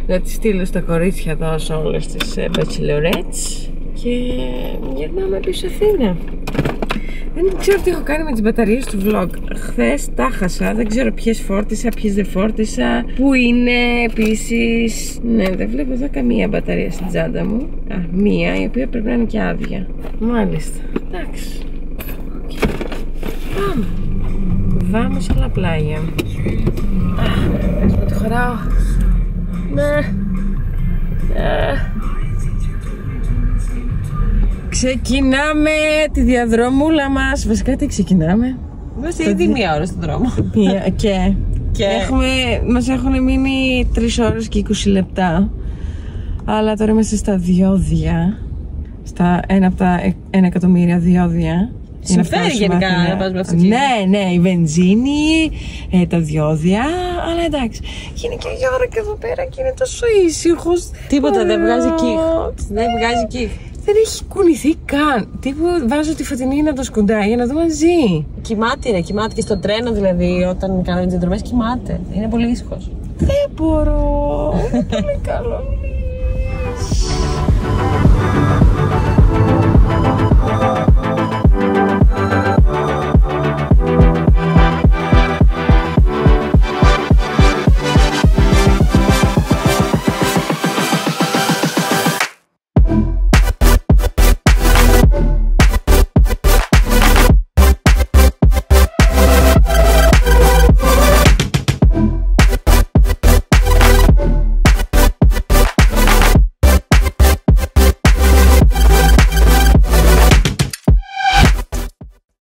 Να τις στείλω στα κορίτσια εδώ σε όλες τις ε, bachelorettes. Και γυρνάμε πίσω Αθήνα. Δεν ξέρω τι έχω κάνει με τις μπαταρίες του vlog. Χθες τα χάσα, δεν ξέρω ποιες φόρτισα, ποιες δεν φόρτισα. Πού είναι επίσης. Ναι, δεν βλέπω εδώ καμία μπαταρία στην τσάντα μου. Α, μία, η οποία πρέπει να είναι και άδεια. Μάλιστα. Εντάξει. Πάμε. Vamos a la playa. Α, πες μου ότι χωράω. Ναι. Ναι. Ξεκινάμε τη διαδρομούλα μας. Βασικά τι ξεκινάμε; Είμαστε Το ήδη δι- μία ώρα στον δρόμο. Μία *laughs* και. Και- Έχουμε, μας έχουν μείνει 3 ώρες και 20 λεπτά. Αλλά τώρα είμαστε στα διόδια. Στα ένα από τα ε- ένα εκατομμύρια διόδια. για να Συμφέρει φτάσουμε γενικά Αθήνα. να πας με αυτοκίνητο. Ναι, ναι, η βενζίνη, ε, τα διόδια. Αλλά εντάξει. Και είναι και η ώρα και εδώ πέρα και είναι τόσο ήσυχος. Τίποτα δεν βγάζει κύχ. Δεν βγάζει κύχ. Δεν έχει κουνηθεί καν. Τύπου βάζω τη φωτεινή να το σκουντάει για να δω μαζί. Κοιμάται, είναι, κοιμάται και στο τρένο δηλαδή όταν κάνουμε τις διαδρομές κοιμάται. Είναι πολύ ήσυχος. Δεν μπορώ. Είναι πολύ καλό.